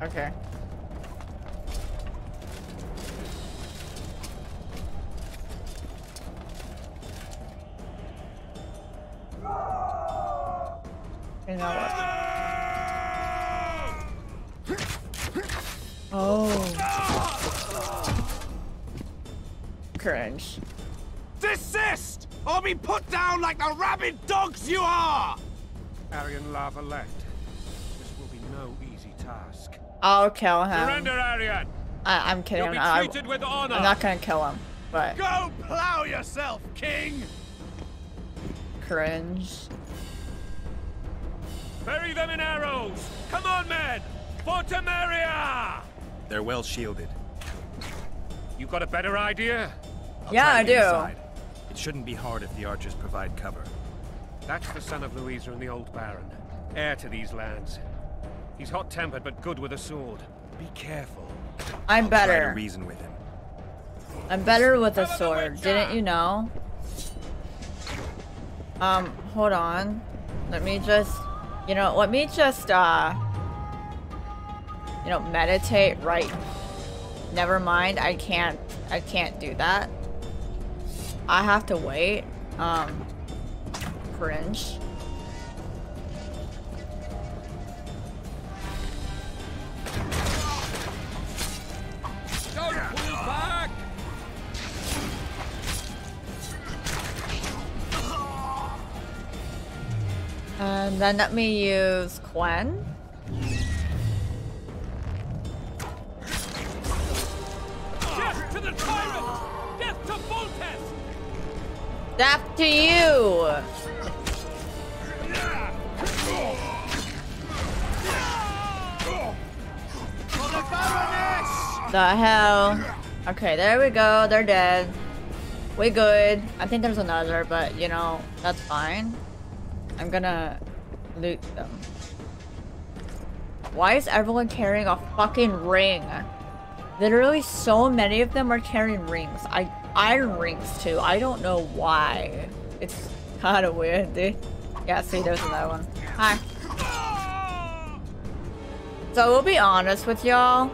Okay. You know what? Oh. Cringe. Desist! Or be put down like the rabid dogs you are! Aryan La Valette. This will be no easy task. I'll kill him. Surrender, Aryan! I I'm kidding. You'll be I, treated with honor. I'm not gonna kill him, but Go plow yourself, king! cringe. Bury them in arrows! Come on, men! For Temeria! They're well shielded. You got a better idea? I'll Yeah, I do. inside. It shouldn't be hard if the archers provide cover. That's the son of Louisa and the old Baron, heir to these lands. He's hot-tempered but good with a sword. Be careful. I'm I'll Try to better. reason with him. I'm better with a sword. Didn't you know? Um, hold on. Let me just, you know, let me just, uh, you know, meditate right. Never mind. I can't, I can't do that. I have to wait. um, cringe. And then let me use Quen. Death to the tyrant! Death to Foltest! Death to you! For the Baroness! The hell? Okay, there we go. They're dead. We good. I think there's another, but you know, that's fine. I'm gonna loot them. Why is everyone carrying a fucking ring? Literally so many of them are carrying rings. I iron rings too. I don't know why. It's kind of weird, dude. Yeah, see, there's another one. Hi. So we'll be honest with y'all.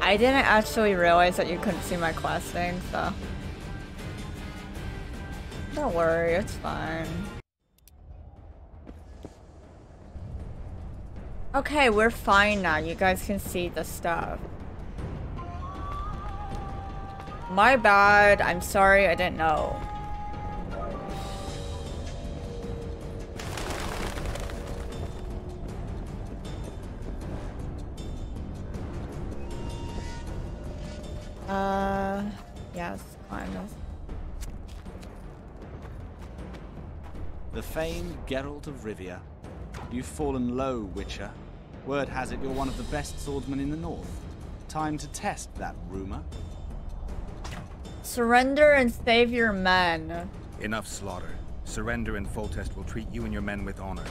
I didn't actually realize that you couldn't see my questing, so. Don't worry, it's fine. Okay, we're fine now. You guys can see the stuff. My bad. I'm sorry. I didn't know. Uh, yes, kind of. The famed Geralt of Rivia. You've fallen low, Witcher. Word has it you're one of the best swordsmen in the north. Time to test that rumor. Surrender and save your men. Enough slaughter. Surrender and Foltest will treat you and your men with honor.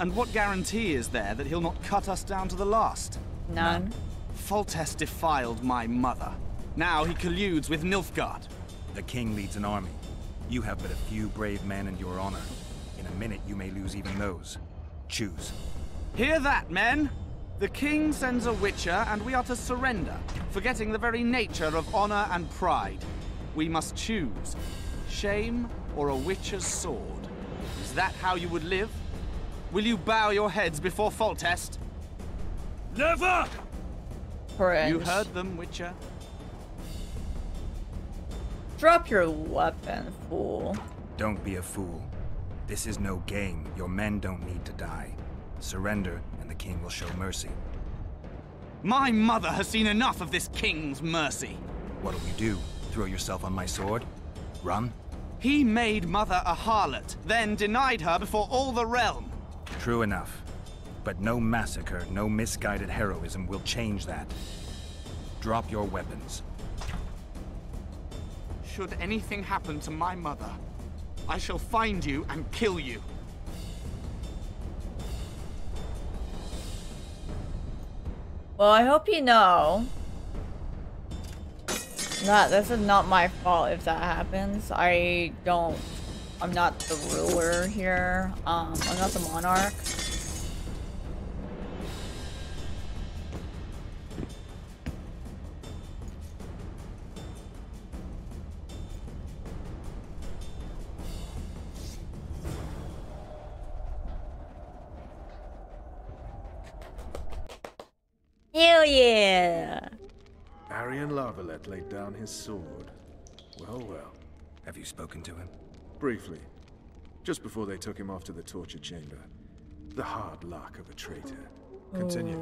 And what guarantee is there that he'll not cut us down to the last? None. Foltest defiled my mother. Now he colludes with Nilfgaard. The king leads an army. You have but a few brave men and your honor. In a minute, you may lose even those. Choose. Hear that, men? The king sends a witcher, and we are to surrender, forgetting the very nature of honor and pride. We must choose shame or a witcher's sword. Is that how you would live? Will you bow your heads before Foltest? Never! Cringe. You heard them, Witcher. Drop your weapon, fool. Don't be a fool. This is no game. Your men don't need to die. Surrender, and the king will show mercy. My mother has seen enough of this king's mercy. What'll you do? Throw yourself on my sword? Run? He made mother a harlot, then denied her before all the realm. True enough. But no massacre, no misguided heroism will change that. Drop your weapons. Should anything happen to my mother, I shall find you and kill you. Well, I hope you know that this is not my fault if that happens. I don't... I'm not the ruler here. Um, I'm not the monarch. Hell yeah! Aryan La Valette laid down his sword. Well, well. Have you spoken to him? Briefly. Just before they took him off to the torture chamber. The hard luck of a traitor. Continue.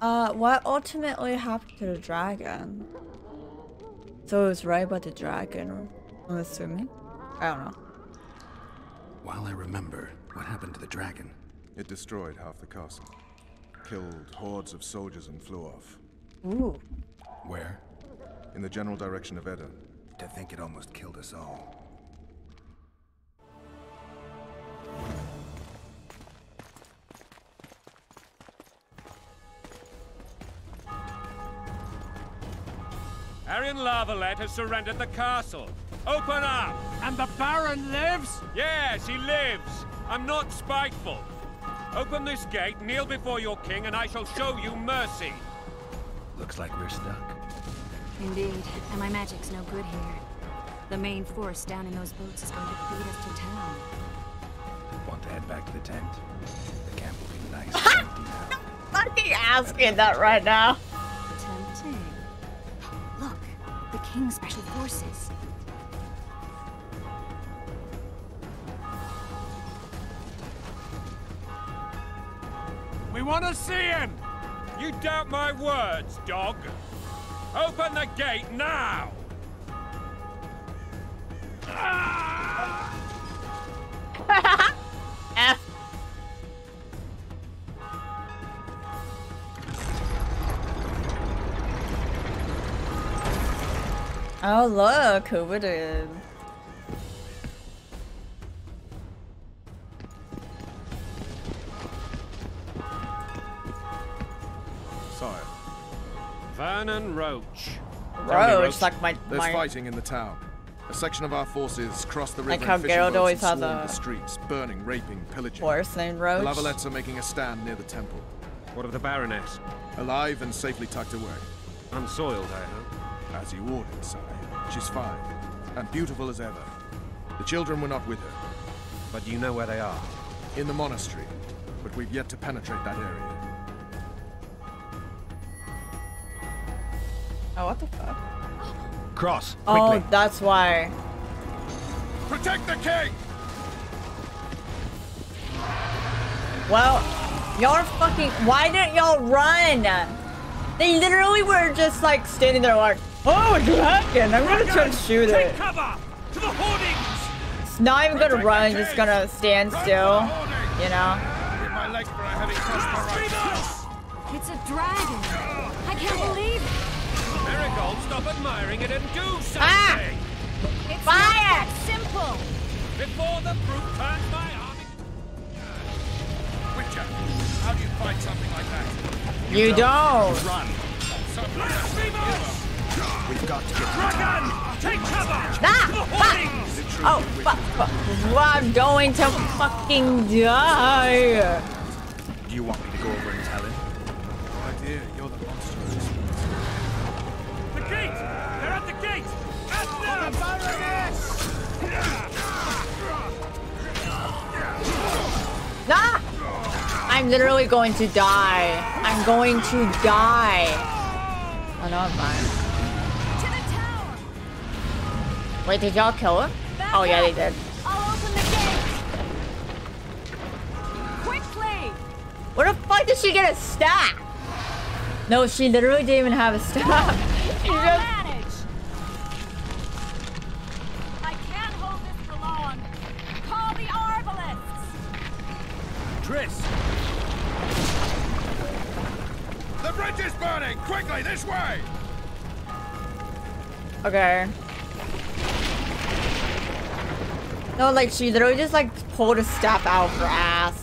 Uh, what ultimately happened to the dragon? So it was right about the dragon, I'm assuming? I don't know. While I remember, what happened to the dragon? It destroyed half the castle. Killed hordes of soldiers and flew off. Ooh. Where? In the general direction of Edda. To think it almost killed us all. Aryan La Valette has surrendered the castle. Open up! And the Baron lives? Yes, he lives. I'm not spiteful. Open this gate, kneel before your king, and I shall show you mercy. Looks like we're stuck. Indeed, and my magic's no good here. The main force down in those boats is going to feed us to town. Want to head back to the tent? The camp will be nice and empty now. Fucking asking that right now. Tempting. Look, the King's Special Forces. We want to see him! You doubt my words, dog? Open the gate now! Ah! F. Oh look, who it is. Sire, Vernon Roach. Roach, like my there's fighting in the town. A section of our forces crossed the river Like how in fishing Geralt always and has a the streets, burning, raping, pillaging. Horse named Roach. The La Valettes are making a stand near the temple. What of the Baroness? Alive and safely tucked away. Unsoiled, I hope. As you ordered, sire. She's fine. And beautiful as ever. The children were not with her. But you know where they are? In the monastery. But we've yet to penetrate that area. Oh, what the fuck? Cross, Oh, that's why. Protect the king! Well, y'all are fucking. Why didn't y'all run? They literally were just like standing there, like, oh, a dragon! I'm gonna try to shoot Take it. cover! To the hoardings! It's not even gonna run, just gonna stand still. You know? my leg for a heavy crossbow It's a dragon. I can't believe it. Merigold, stop admiring it and do something! Ah! It's Fire! not that simple. Before the brute turns my army... Witcher, how do you fight something like that? You don't. Run. Blasphemers! We've got to get Dragon! Take cover! Ah! To Fuck! hoardings! Oh, fuck, fuck. Well, I'm going to fucking die. Do you want me to go over Ah! I'm literally going to die. I'm going to die. Oh no, I'm fine. To the tower. Wait, did y'all kill him? Oh yeah, they did. I'll open the gate. Quickly. Where the fuck did she get a staff? No, she literally didn't even have a staff. Triss! The bridge is burning! Quickly, this way! Okay. No, like she literally just like pulled a staff out of her ass.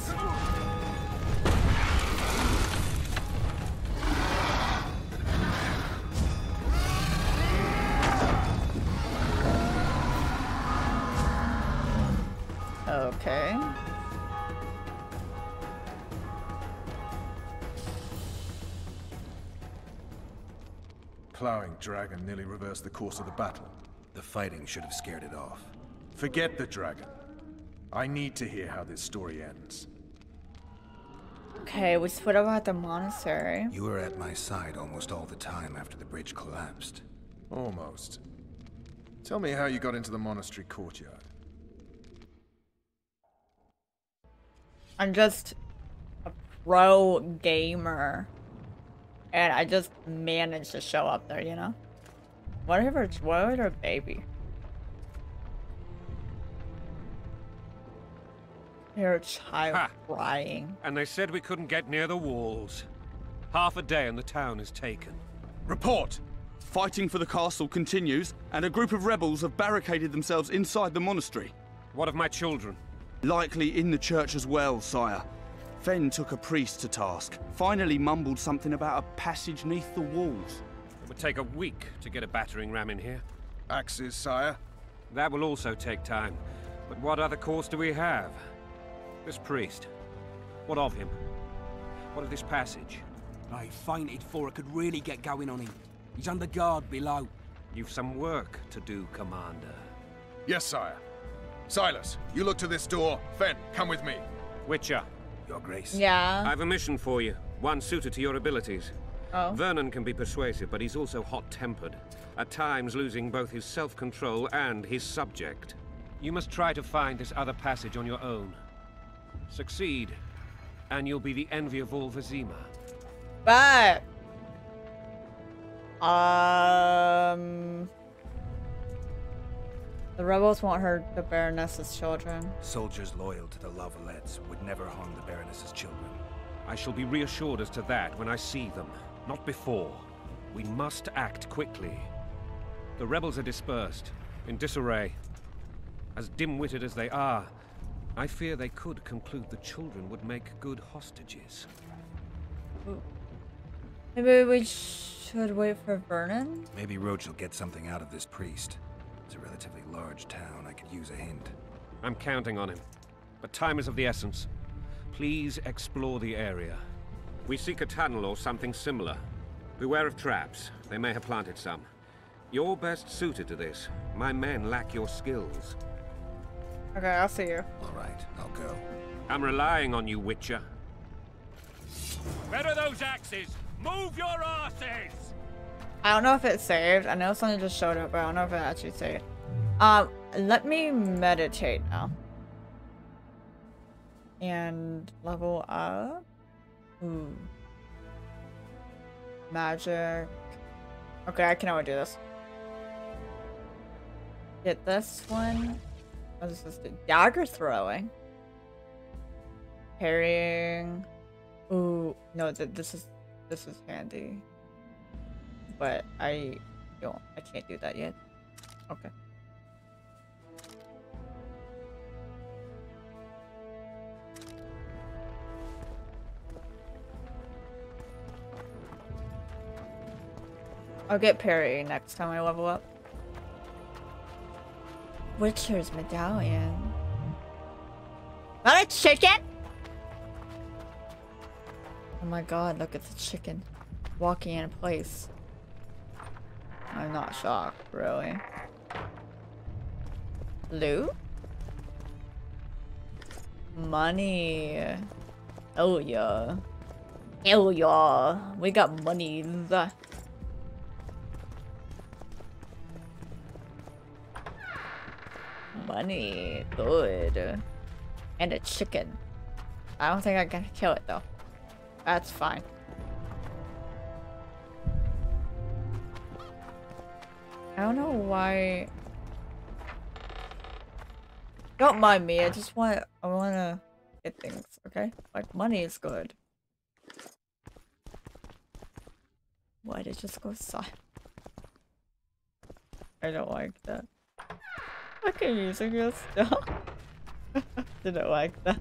Okay. Plowing dragon nearly reversed the course of the battle. The fighting should have scared it off. Forget the dragon. I need to hear how this story ends. Okay, we what about the monastery. You were at my side almost all the time after the bridge collapsed. Almost. Tell me how you got into the monastery courtyard. I'm just a pro gamer. And I just managed to show up there, you know? Whatever, it's whatever, baby. You're a child Ha. crying. And they said we couldn't get near the walls. Half a day and the town is taken. Report! Fighting for the castle continues, and a group of rebels have barricaded themselves inside the monastery. What of my children? Likely in the church as well, sire. Fen took a priest to task, finally mumbled something about a passage neath the walls. It would take a week to get a battering ram in here. Axes, sire? That will also take time. But what other course do we have? This priest. What of him? What of this passage? I fainted before I could really get going on him. He's under guard below. You've some work to do, Commander. Yes, sire. Silas, you look to this door. Fen, come with me. Witcher. Your Grace. Yeah. I have a mission for you, one suited to your abilities. Oh. Vernon can be persuasive, but he's also hot-tempered, at times losing both his self-control and his subject. You must try to find this other passage on your own. Succeed, and you'll be the envy of all Vizima. But um the rebels won't hurt the Baroness's children. Soldiers loyal to the La Valettes would never harm the Baroness's children. I shall be reassured as to that when I see them, not before. We must act quickly. The rebels are dispersed, in disarray. As dim-witted as they are, I fear they could conclude the children would make good hostages. Maybe we should wait for Vernon? Maybe Roach will get something out of this priest. It's a relatively large town. I could use a hint. I'm counting on him. But time is of the essence. Please explore the area. We seek a tunnel or something similar. Beware of traps. They may have planted some. You're best suited to this. My men lack your skills. Okay, I'll see you. All right, I'll go. I'm relying on you, Witcher. Where are those axes? Move your asses! I don't know if it's saved. I know something just showed up, but I don't know if it actually saved. Um, let me meditate now. And level up. Ooh. Magic. Okay, I can only do this. Get this one. What this do? Dagger throwing. Parrying. Ooh, no, th this is this is handy. But I don't I can't do that yet. Okay. I'll get parry next time I level up. Witcher's medallion. Not a chicken? Oh my god, look at the chicken walking in a place. I'm not shocked, really. Loot? Money. Oh yeah. Hell yeah. We got money. Money. Good. And a chicken. I don't think I can kill it though. That's fine. I don't know why. Don't mind me. I just want. I want to get things. Okay, like money is good. Why did it just go silent? I don't like that. Okay, using your stuff. Didn't like that.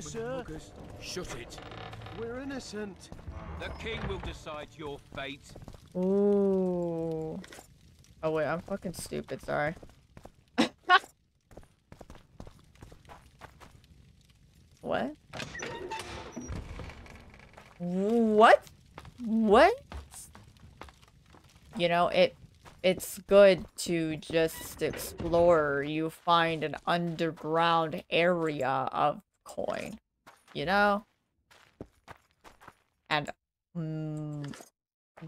sir. Shut it. We're innocent. The king will decide your fate. Ooh. Oh wait, I'm fucking stupid, sorry. what? What? What? You know, it it's good to just explore. You find an underground area of coin. You know? And mm,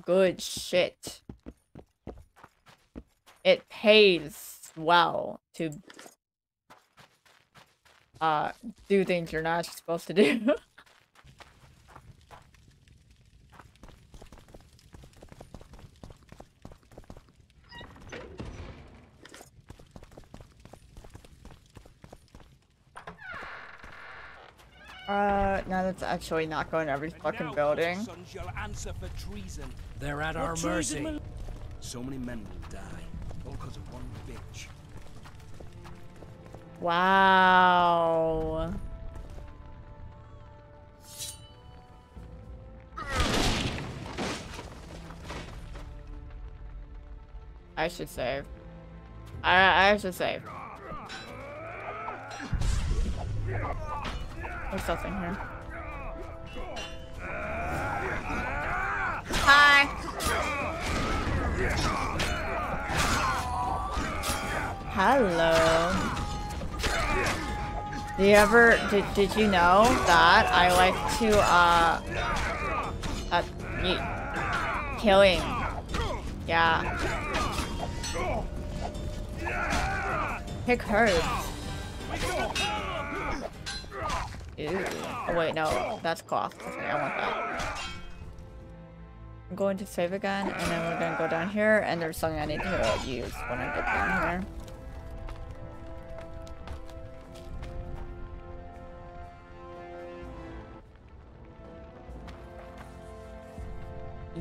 good shit. It pays well to uh do things you're not supposed to do. Uh, now that's actually not going to every fucking building. Sons shall answer for treason. They're at What our treason mercy. So many men will die, all because of one bitch. Wow. I should save. I I should save. There's nothing here. Hi. Hello. Do you ever, did, did you know that I like to, uh, uh, killing. Yeah. Pick herbs. Oh wait, no, that's cloth. Okay, I want that. I'm going to save again, and then we're gonna go down here, and there's something I need to use when I get down here.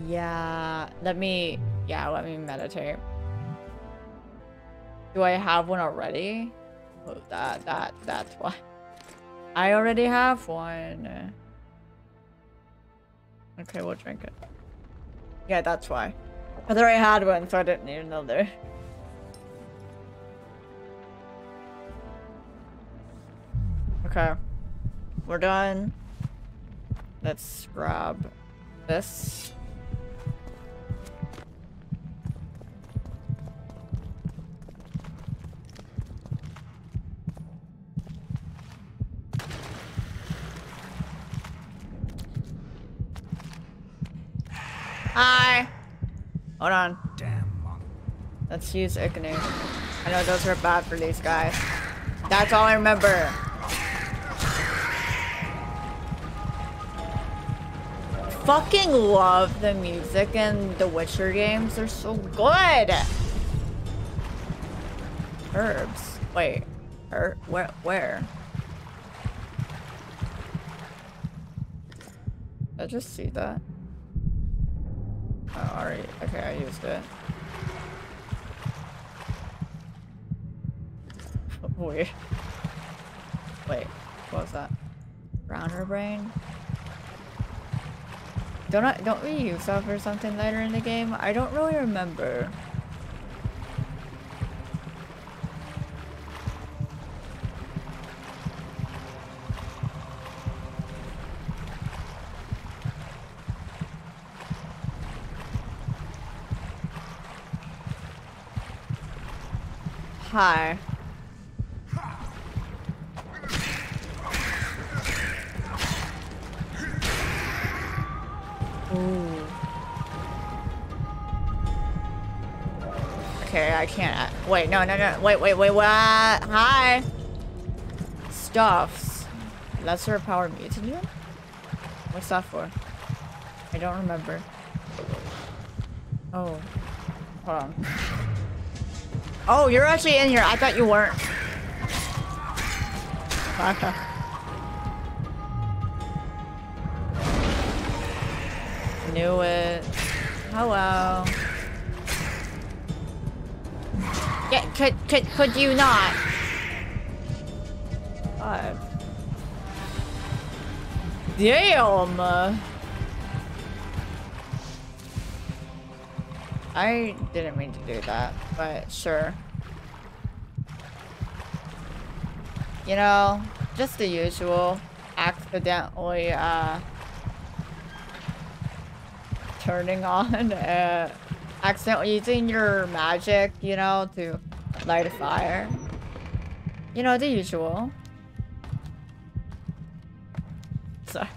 Yeah, let me, yeah, let me meditate. Do I have one already? Oh, that, that, that's why. I already have one. Okay, we'll drink it. Yeah, that's why. I already had one, so I didn't need another. Okay. We're done. Let's grab this. Hold on. Damn Let's use Igni. I know those are bad for these guys. That's all I remember. Fucking love the music in the Witcher games. They're so good. Herbs. Wait. Her where where? Did I just see that? Oh. Okay, I used it. Oh, Wait. Wait, what was that? Drowner brain? Don't I, don't we use that for something later in the game? I don't really remember. Ooh. Okay, I can't. Wait, no, no, no. Wait, wait, wait, what? Hi. Stuffs. Lesser power mutagen? What's that for? I don't remember. Oh. Hold on. Oh, you're actually in here. I thought you weren't. Knew it. Hello. Yeah, could could could you not? Damn. I didn't mean to do that, but sure. You know, just the usual. Accidentally, uh... Turning on, uh... Accidentally using your magic, you know, to light a fire. You know, the usual. Sorry.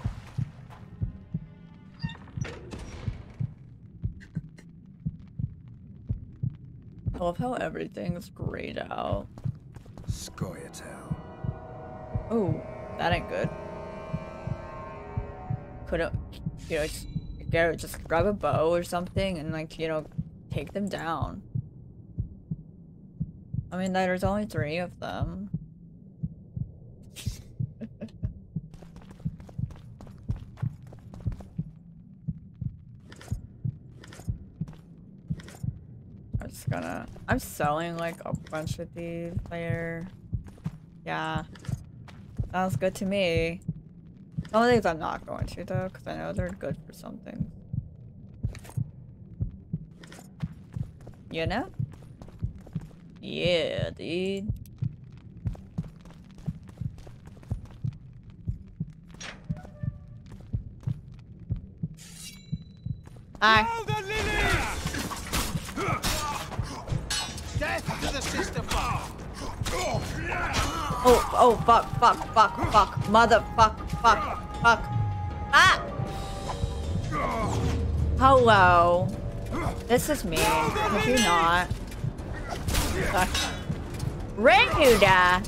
I love how everything's grayed out. Scoia'tael. Oh, that ain't good. Could've, you know, just, go, just grab a bow or something and like, you know, take them down. I mean, there's only three of them. I'm just gonna... I'm selling like a bunch of these later. Yeah. Sounds good to me. Some of these I'm not going to though, because I know they're good for something. You know? Yeah, dude. Hi. Death to the bar! Oh, oh, fuck, fuck, fuck, fuck, mother, fuck, fuck, fuck. Ah! Hello. This is me. Could you not? Renuda!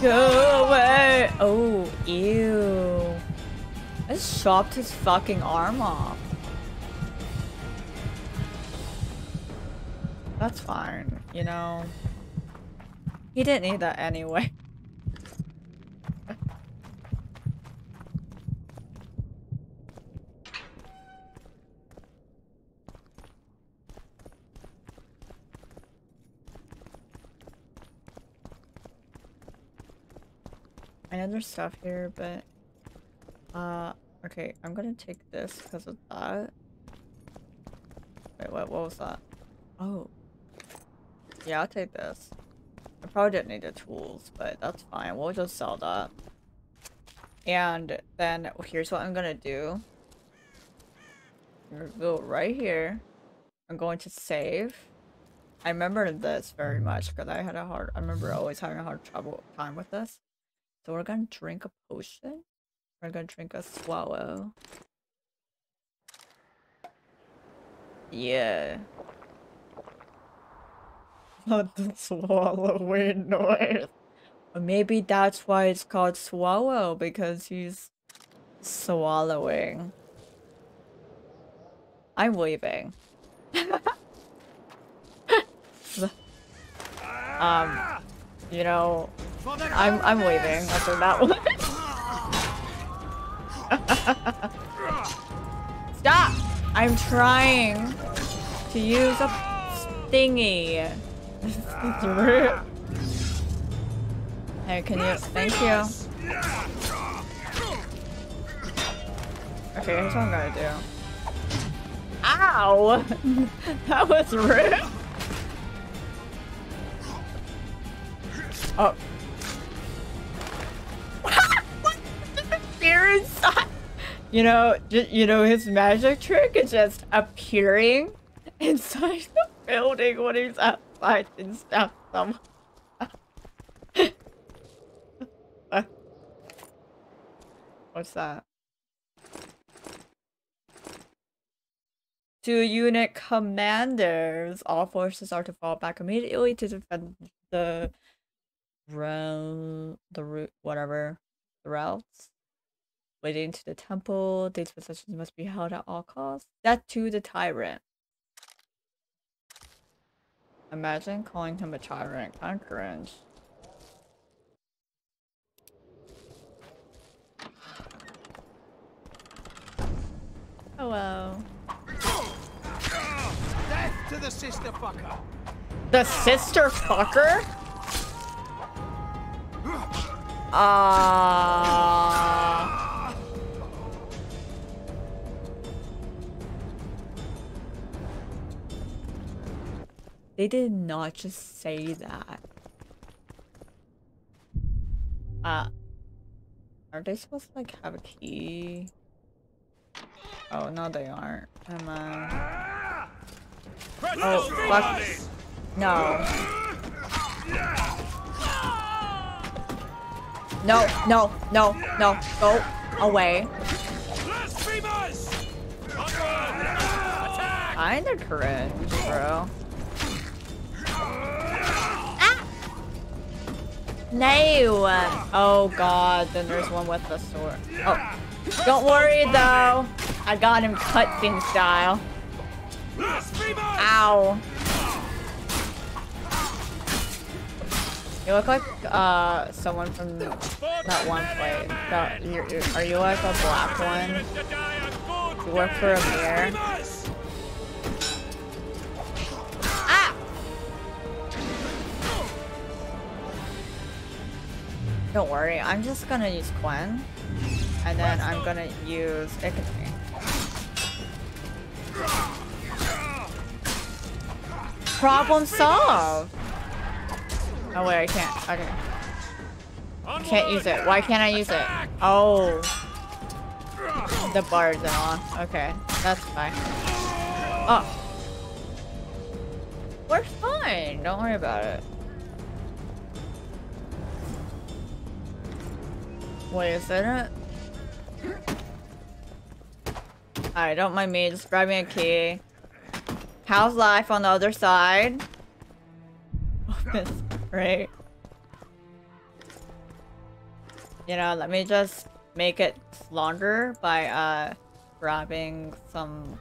Go away! Oh, ew. I just chopped his fucking arm off. That's fine, you know. He didn't need that anyway. I know there's stuff here, but uh okay, I'm gonna take this because of that. Wait, what what was that? Oh. Yeah, I'll take this. I probably didn't need the tools, but that's fine. We'll just sell that. And then here's what I'm gonna do. I'm gonna go right here. I'm going to save. I remember this very much because I had a hard I remember always having a hard trouble time with this. So we're gonna drink a potion. We're gonna drink a swallow. Yeah. Not the swallowing noise. Or maybe that's why it's called swallow, because he's swallowing. I'm leaving. um, you know, I'm I'm waving after that one. Stop! I'm trying to use a thingy. hey, can you? Thank you. Okay, here's what I'm gonna do. Ow! that was rude. Oh. You know, you know, his magic trick is just appearing inside the building when he's outside and stuff. Um, Some. What's that? Two unit commanders. All forces are to fall back immediately to defend the realm, the route, whatever, the routes leading to the temple. These possessions must be held at all costs. Death to the tyrant. Imagine calling him a tyrant. Kind of cringe. Hello. Death to the sister fucker. The sister fucker? Ah. Uh... They did not just say that. Uh, are they supposed to like have a key? Oh, no they aren't. On. Oh, fuck. No. No, no, no, no. Go away. Kinda cringe, bro. No! Oh god, then there's one with the sword. Oh. Don't worry though. I got him cutscene style. Ow. You look like uh someone from that one place. That, you're, you're, are you like a black one? You work for a mirror? Don't worry, I'm just gonna use Quen. And then I'm gonna use Igni. Problem solved! Oh wait, I can't. Okay. Can't use it. Why can't I use it? Oh. The bard's on. Okay, that's fine. Oh. We're fine. Don't worry about it. Wait, is that it? Alright, don't mind me. Just grab me a key. How's life on the other side? right? You know, let me just make it longer by uh grabbing some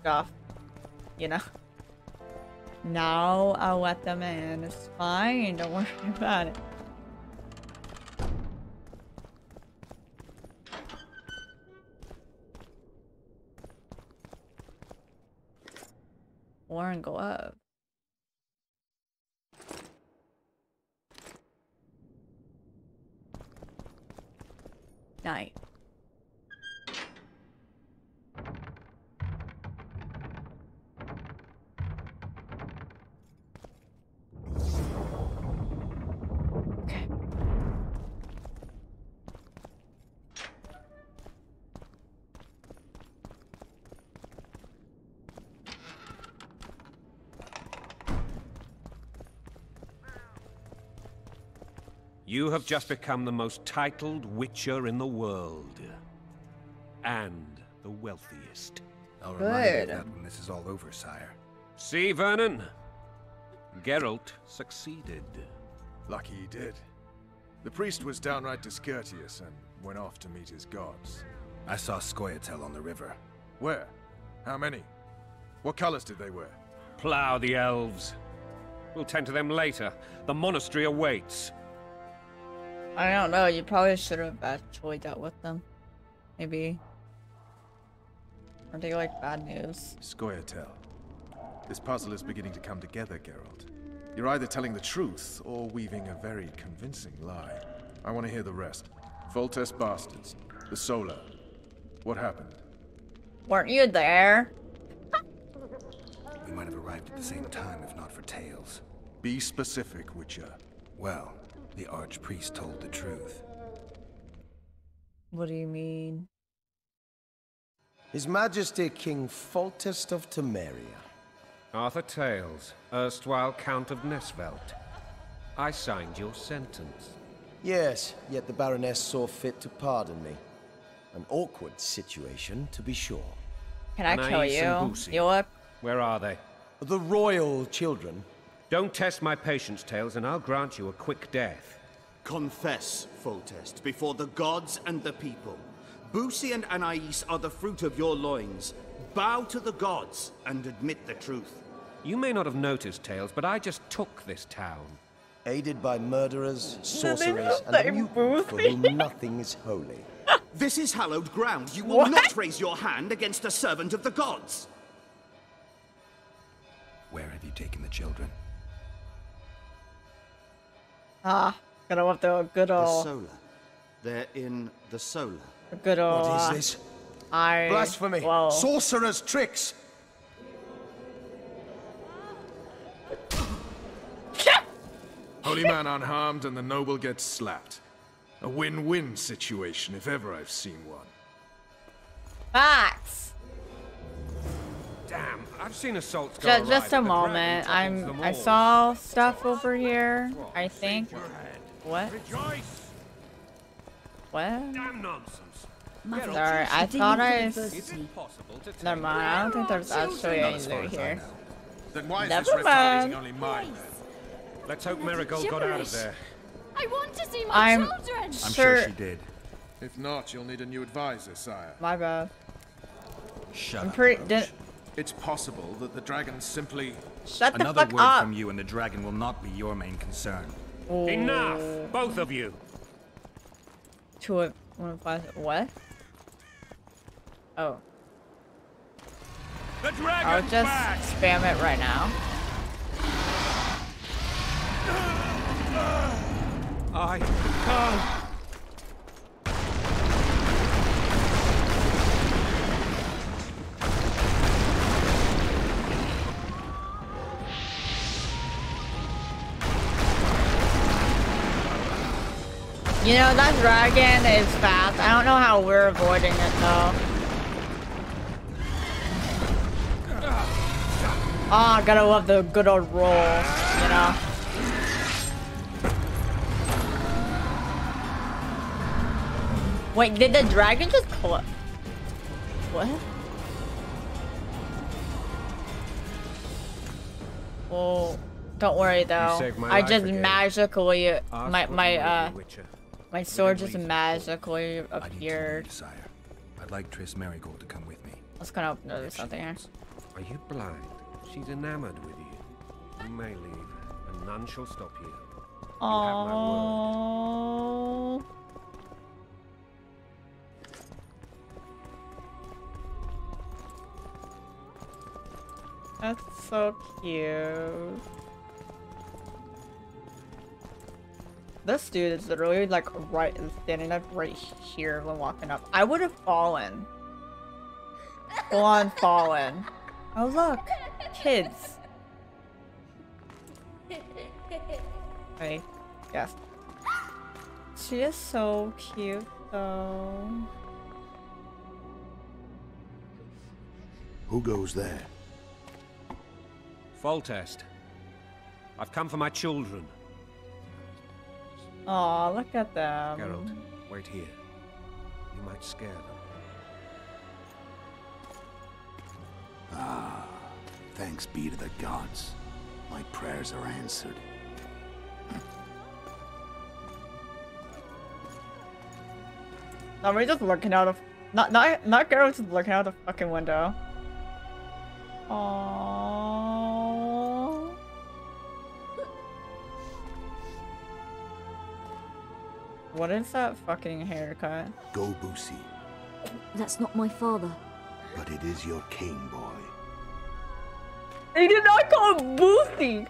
stuff. You know? Now I'll let them in. It's fine. Don't worry about it. Warren, go up. Night. You have just become the most titled Witcher in the world. And the wealthiest. I'll remind you of that when this is all over, sire. See, Vernon? Geralt succeeded. Lucky he did. The priest was downright discourteous and went off to meet his gods. I saw Scoia'tael on the river. Where? How many? What colors did they wear? Plough the elves. We'll tend to them later. The monastery awaits. I don't know. You probably should have actually dealt with them. Maybe. Aren't they like bad news? Scoia'tael. This puzzle is beginning to come together, Geralt. You're either telling the truth or weaving a very convincing lie. I want to hear the rest. Foltest bastards. The Solar. What happened? Weren't you there? We might have arrived at the same time if not for Tailles. Be specific, Witcher. Well, the Archpriest told the truth. What do you mean? His Majesty King Foltest of Temeria. Arthur Tailles, erstwhile Count of Nesvelt. I signed your sentence. Yes, yet the Baroness saw fit to pardon me. An awkward situation, to be sure. Can I kill you? You look. Where are they? The royal children. Don't test my patience, Tailles, and I'll grant you a quick death. Confess, Foltest, before the gods and the people. Boussy and Anais are the fruit of your loins. Bow to the gods and admit the truth. You may not have noticed, Tailles, but I just took this town. Aided by murderers, sorcerers, and a mutant for whom nothing is holy. This is hallowed ground. You will What? not raise your hand against a servant of the gods. Where have you taken the children? Ah, gotta love the good old. The old, Solar. They're in the Solar. the good old. What is this? I. Blasphemy! Whoa. Sorcerer's tricks! Holy man unharmed and the noble gets slapped. A win-win situation, if ever I've seen one. Facts. Damn, I've seen assaults go Just, awry, just a but the dragon moment. I'm. I saw stuff over here. I think. What? Rejoice! What? Damn nonsense. Sorry, I thought I. Is it possible to Never mind. I don't think there's actually Not any loot here. Then why is Never this reptile mind. only mine then? Let's hope Merigold got out of there. I want to see my I'm children. I'm sure. sure she did. If not, you'll need a new advisor, sire. My bad. Shut I'm up. pretty. Did, It's possible that the dragon simply... shut the Another fuck word up. from you and the dragon will not be your main concern. Oh. Enough! Both of you. Two of one of five. What? Oh, The dragon's I'll just back! spam it right now. I can't. You know that dragon is fast. I don't know how we're avoiding it though. Ah, oh, gotta love the good old roll, you know? Wait, did the dragon just cl- What? Oh, don't worry though. I just magically my my uh my sword just magically appeared. Sire. I'd like Triss Merigold to come with me. Let's kind of notice something here. Are you blind? She's enamored with you. You may leave, and none shall stop you. Oh. That's so cute. This dude is literally like right standing up right here when walking up. I would have fallen. Full on fallen. Oh look, kids. Hey, yes. She is so cute though. Who goes there? Foltest. I've come for my children. Aw, look at them. Geralt, wait here. You might scare them. Ah, thanks be to the gods. My prayers are answered. No, we're just looking out of not not not Geralt just looking out the fucking window. Aww. What is that fucking haircut? Go, Boussy. That's not my father. But it is your king, boy. They did not call him Boussy!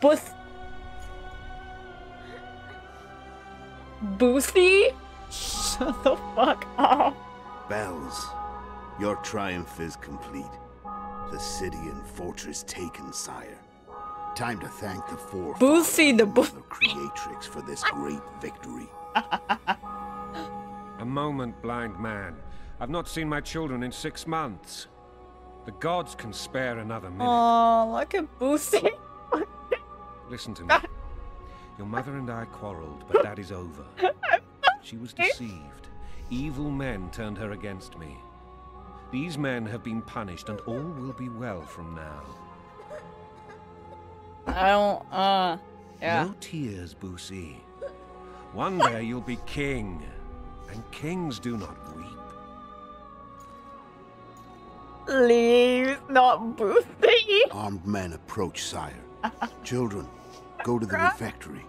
Bus... Boussy? Shut the fuck up. Bells, your triumph is complete. The city and fortress taken, sire. Time to thank the four Boosie the Bo Creatrix for this great victory. A moment, blind man. I've not seen my children in six months. The gods can spare another minute. Oh, look at Boussy. Listen to me. Your mother and I quarreled, but that is over. She was deceived. Evil men turned her against me. These men have been punished, and all will be well from now. I don't, uh, yeah. No tears, Boussy. One day you'll be king, and kings do not weep. Please, not Boussy. Armed men approach, sire. Children, go to the refectory.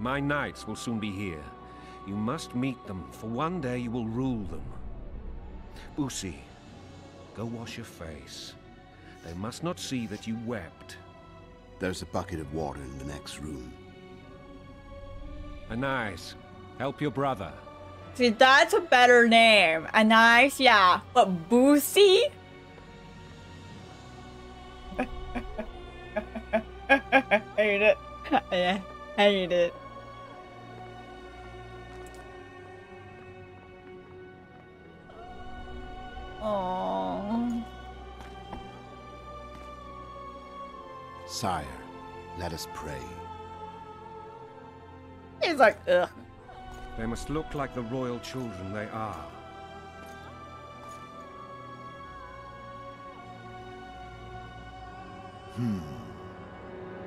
My knights will soon be here. You must meet them, for one day you will rule them. Boussy, go wash your face. They must not see that you wept. There's a bucket of water in the next room. Anais, help your brother. See, that's a better name. A nice, yeah. But Boussy? I hate it. I hate it. Aww. Sire, let us pray. He's like, ugh. They must look like the royal children they are. Hmm.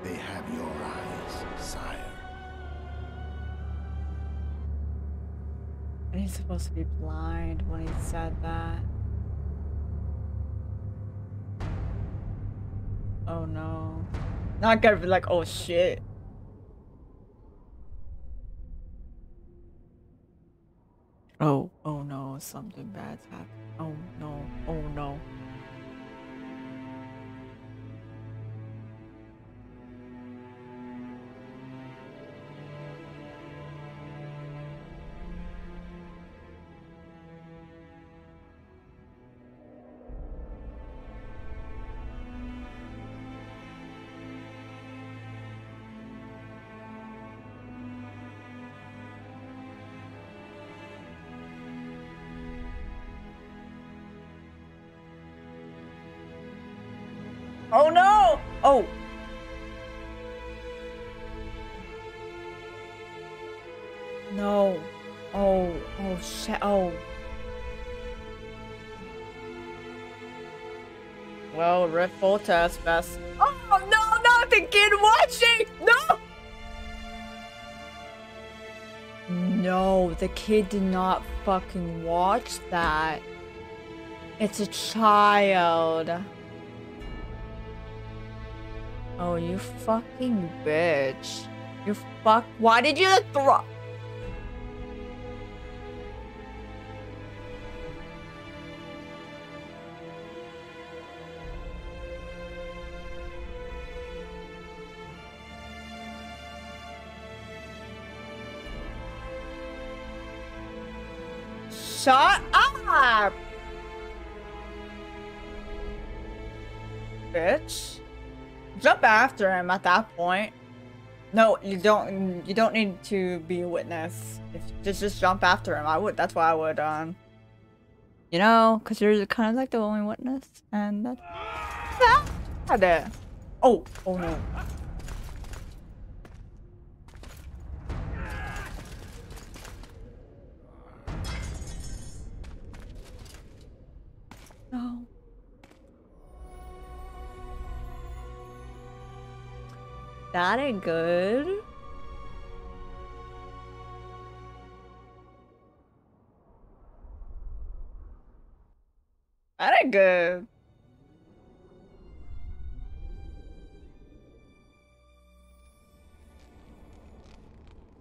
They have your eyes, sire. And he's supposed to be blind when he said that. Oh no. Now I gotta be like, oh shit. Oh, oh no, something bad's happened. Oh no, oh no. Oh no! Oh! No. Oh, oh shit, oh. Well, Red Foltest best. Oh no, not the kid watching! No! No, the kid did not fucking watch that. It's a child. You fucking bitch. You fuck- Why did you throw- Shut up! Bitch. Jump after him at that point. No, you don't you don't need to be a witness. If, just just jump after him. I would that's why I would um you know, cause you're kind of like the only witness and that's that. Oh, oh. No. That ain't good. That ain't good.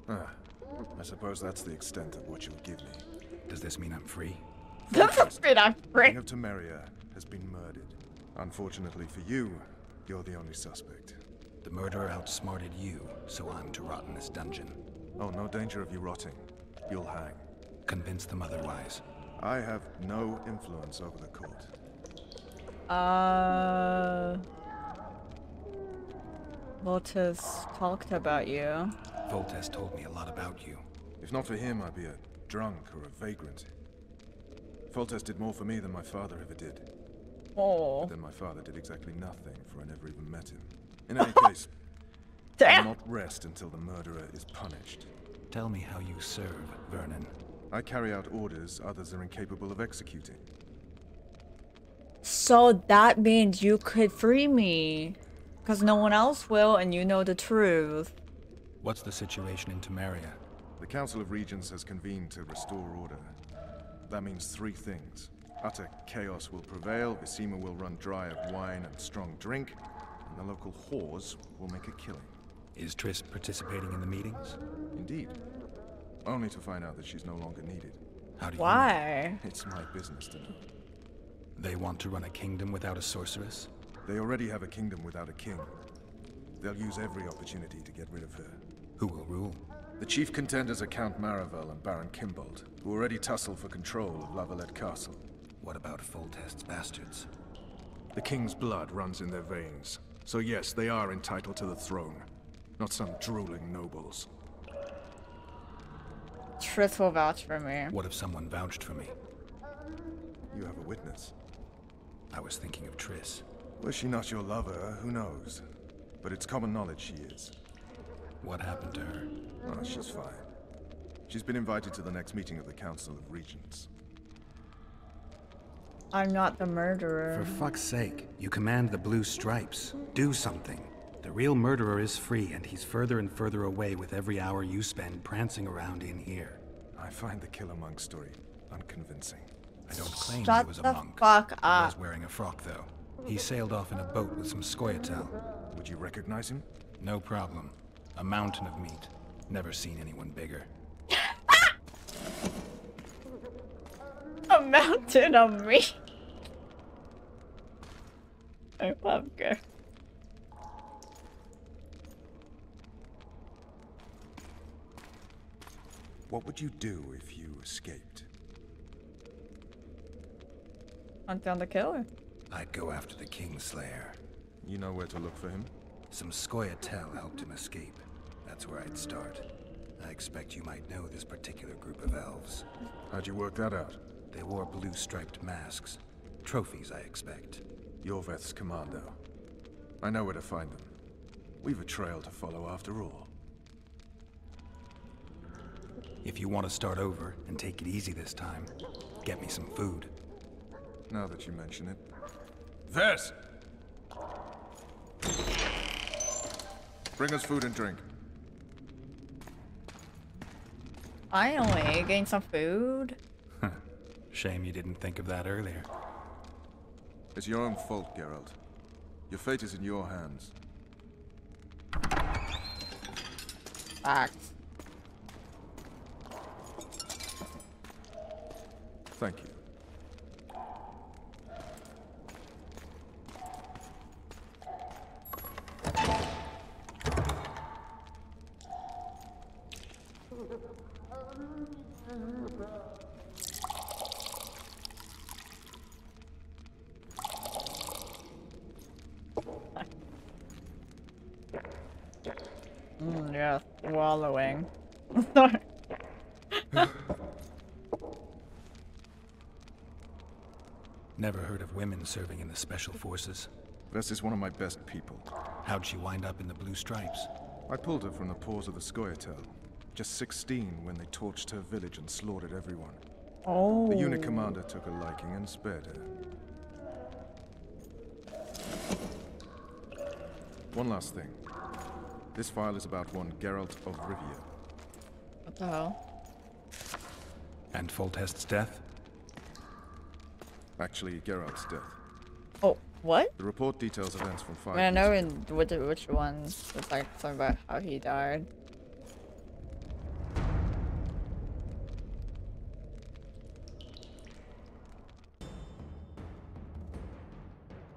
Ah, I suppose that's the extent of what you'll give me. Does this mean I'm free? Doesn't mean I'm free. King of Temeria has been murdered. Unfortunately for you, you're the only suspect. The murderer outsmarted you, so I'm to rot in this dungeon. Oh, no danger of you rotting. You'll hang. Convince them otherwise. I have no influence over the court. Uh Lotus talked about you. Foltest told me a lot about you. If not for him, I'd be a drunk or a vagrant. Foltest did more for me than my father ever did. Oh. But then my father did exactly nothing, for I never even met him. In any case, I will not rest until the murderer is punished. Tell me how you serve, Vernon. I carry out orders others are incapable of executing. So that means you could free me. Because no one else will, and you know the truth. What's the situation in Temeria? The Council of Regents has convened to restore order. That means three things. Utter chaos will prevail, Vizima will run dry of wine and strong drink, and the local whores will make a killing. Is Triss participating in the meetings? Indeed. Only to find out that she's no longer needed. How do you Why? It's my business to know. They want to run a kingdom without a sorceress? They already have a kingdom without a king. They'll use every opportunity to get rid of her. Who will rule? The chief contenders are Count Maravel and Baron Kimbold, who already tussle for control of La Valette Castle. What about Foltest's bastards? The king's blood runs in their veins. So yes, they are entitled to the throne. Not some drooling nobles. Triss will vouch for me. What if someone vouched for me? You have a witness. I was thinking of Triss. Was she not your lover? Who knows? But it's common knowledge she is. What happened to her? Oh, she's fine. She's been invited to the next meeting of the Council of Regents. I'm not the murderer. For fuck's sake, you command the blue stripes. Do something. The real murderer is free, and he's further and further away with every hour you spend prancing around in here. I find the Killer Monk story unconvincing. I don't claim Shut he was a the monk. fuck He was wearing a frock, though. He sailed off in a boat with some Scoia'tael. Would you recognize him? No problem. A mountain of meat. Never seen anyone bigger. A mountain of meat. I love her. What would you do if you escaped? Hunt down the killer. I'd go after the Kingslayer. You know where to look for him? Some Scoia'tael helped him escape. That's where I'd start. I expect you might know this particular group of elves. How'd you work that out? They wore blue striped masks. Trophies, I expect. Iorveth's commando. I know where to find them. We've a trail to follow after all. If you want to start over and take it easy this time, get me some food. Now that you mention it. Ves! Bring us food and drink. Finally, getting some food. Shame you didn't think of that earlier. It's your own fault, Geralt. Your fate is in your hands. Act. Thank you. Mm, yeah, swallowing. Sorry. Never heard of women serving in the Special Forces. Ves is one of my best people. How'd she wind up in the Blue Stripes? I pulled her from the paws of the Scoia'tael. Just 16 when they torched her village and slaughtered everyone. Oh. The unit commander took a liking and spared her. One last thing. This file is about one Geralt of Rivia. What the hell? And Foltest's death? Actually, Geralt's death. Oh, what? The report details events from five I mean, I know in which, which one it's like something about how he died.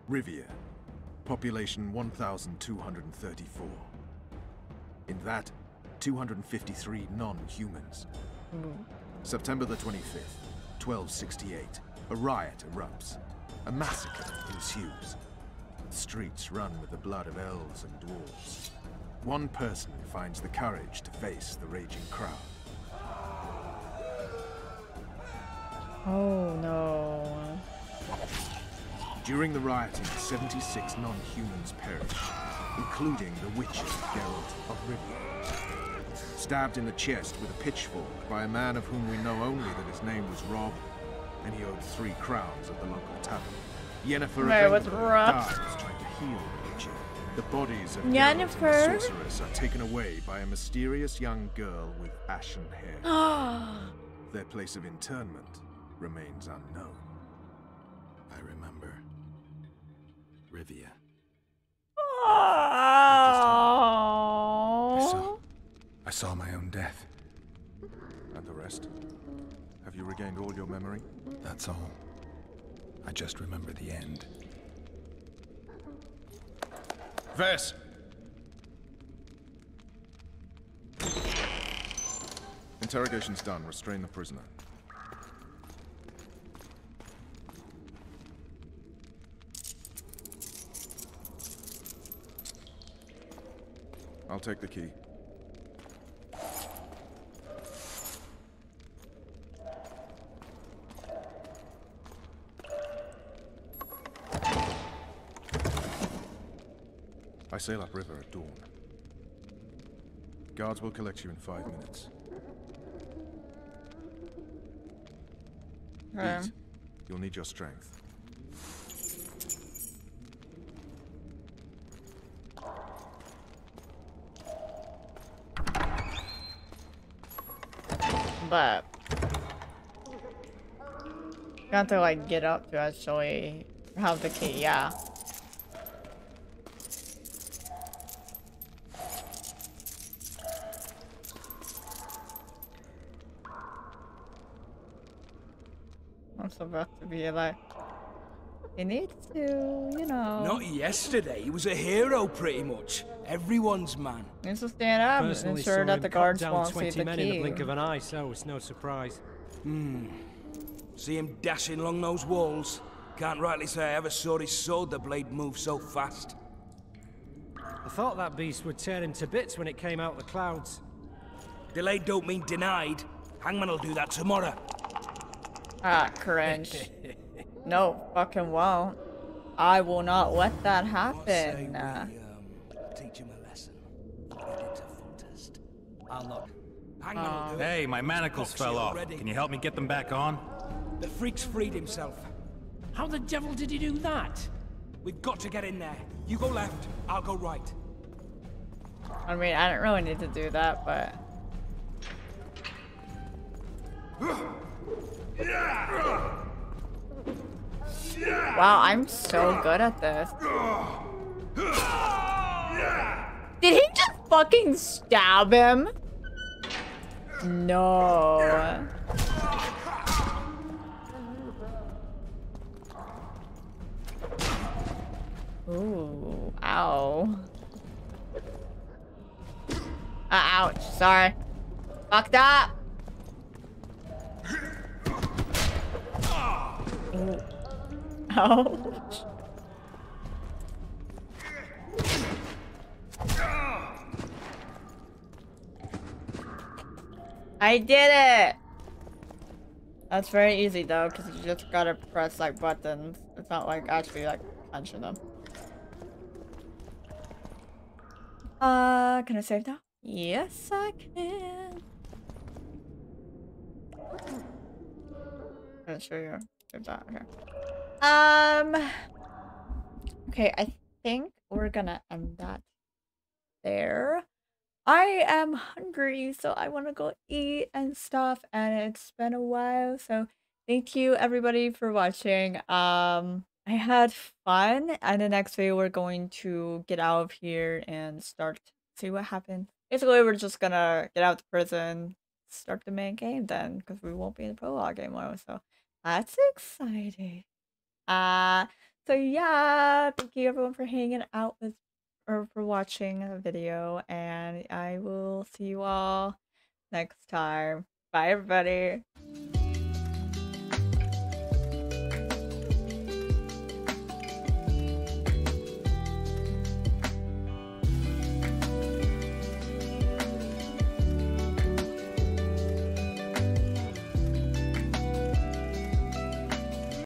Rivia. Population 1,234. In that, 253 non-humans. Hmm. September the 25th, 1268. A riot erupts. A massacre ensues. Streets run with the blood of elves and dwarves. One person finds the courage to face the raging crowd. Oh no. During the rioting, 76 non-humans perished, including the Witcher Geralt of Rivia. Stabbed in the chest with a pitchfork by a man of whom we know only that his name was Rob, and he owed three crowns at the local tavern. Yennefer Right, what's of Vengerberg Rob? trying to heal the Witcher. The bodies of Geralt and Yennefer? the sorceress are taken away by a mysterious young girl with ashen hair. Ah. Their place of internment remains unknown. I remember. Rivia. I saw. I saw my own death. And the rest? Have you regained all your memory? That's all. I just remember the end. Ves! Interrogation's done. Restrain the prisoner. I'll take the key. I sail upriver at dawn. Guards will collect you in five minutes. Um, Eat. You'll need your strength. You have to like get up to actually have the key, yeah. I'm so about to be like, he needs to, you know. Not yesterday. He was a hero, pretty much. Everyone's man. He needs to stand up and Personally ensure saw that the cut guards down won't see 20 the men in the blink of an eye, so it's no surprise. Hmm. See him dashing along those walls? Can't rightly say I ever saw his sword the blade move so fast. I thought that beast would tear him to bits when it came out of the clouds. Delayed don't mean denied. Hangman will do that tomorrow. Ah, cringe. no, fucking won't. I will not let that happen. We, um, teach him a lesson. to I'll not. Hang on. Uh, hey, my manacles fell off. Ready. Can you help me get them back on? The freak's freed himself. How the devil did he do that? We've got to get in there. You go left, I'll go right. I mean, I don't really need to do that, but... Wow, I'm so good at this. Did he just fucking stab him? No. Ooh, ow. Uh, ouch, sorry. Fucked up. Ooh. Ouch. I did it! That's very easy though, because you just gotta press like buttons. It's not like actually like punching them. Uh, can I save now? Yes, I can. I'm gonna show you save that. Okay. Um. Okay, I think we're gonna end that there. I am hungry, so I want to go eat and stuff, and it's been a while, so thank you everybody for watching. Um, I had fun, and the next day we're going to get out of here and start see what happens. Basically, we're just gonna get out of prison, start the main game then, because we won't be in the prologue anymore, so that's exciting. Uh, so yeah, thank you everyone for hanging out with or for watching the video and I will see you all next time. Bye everybody.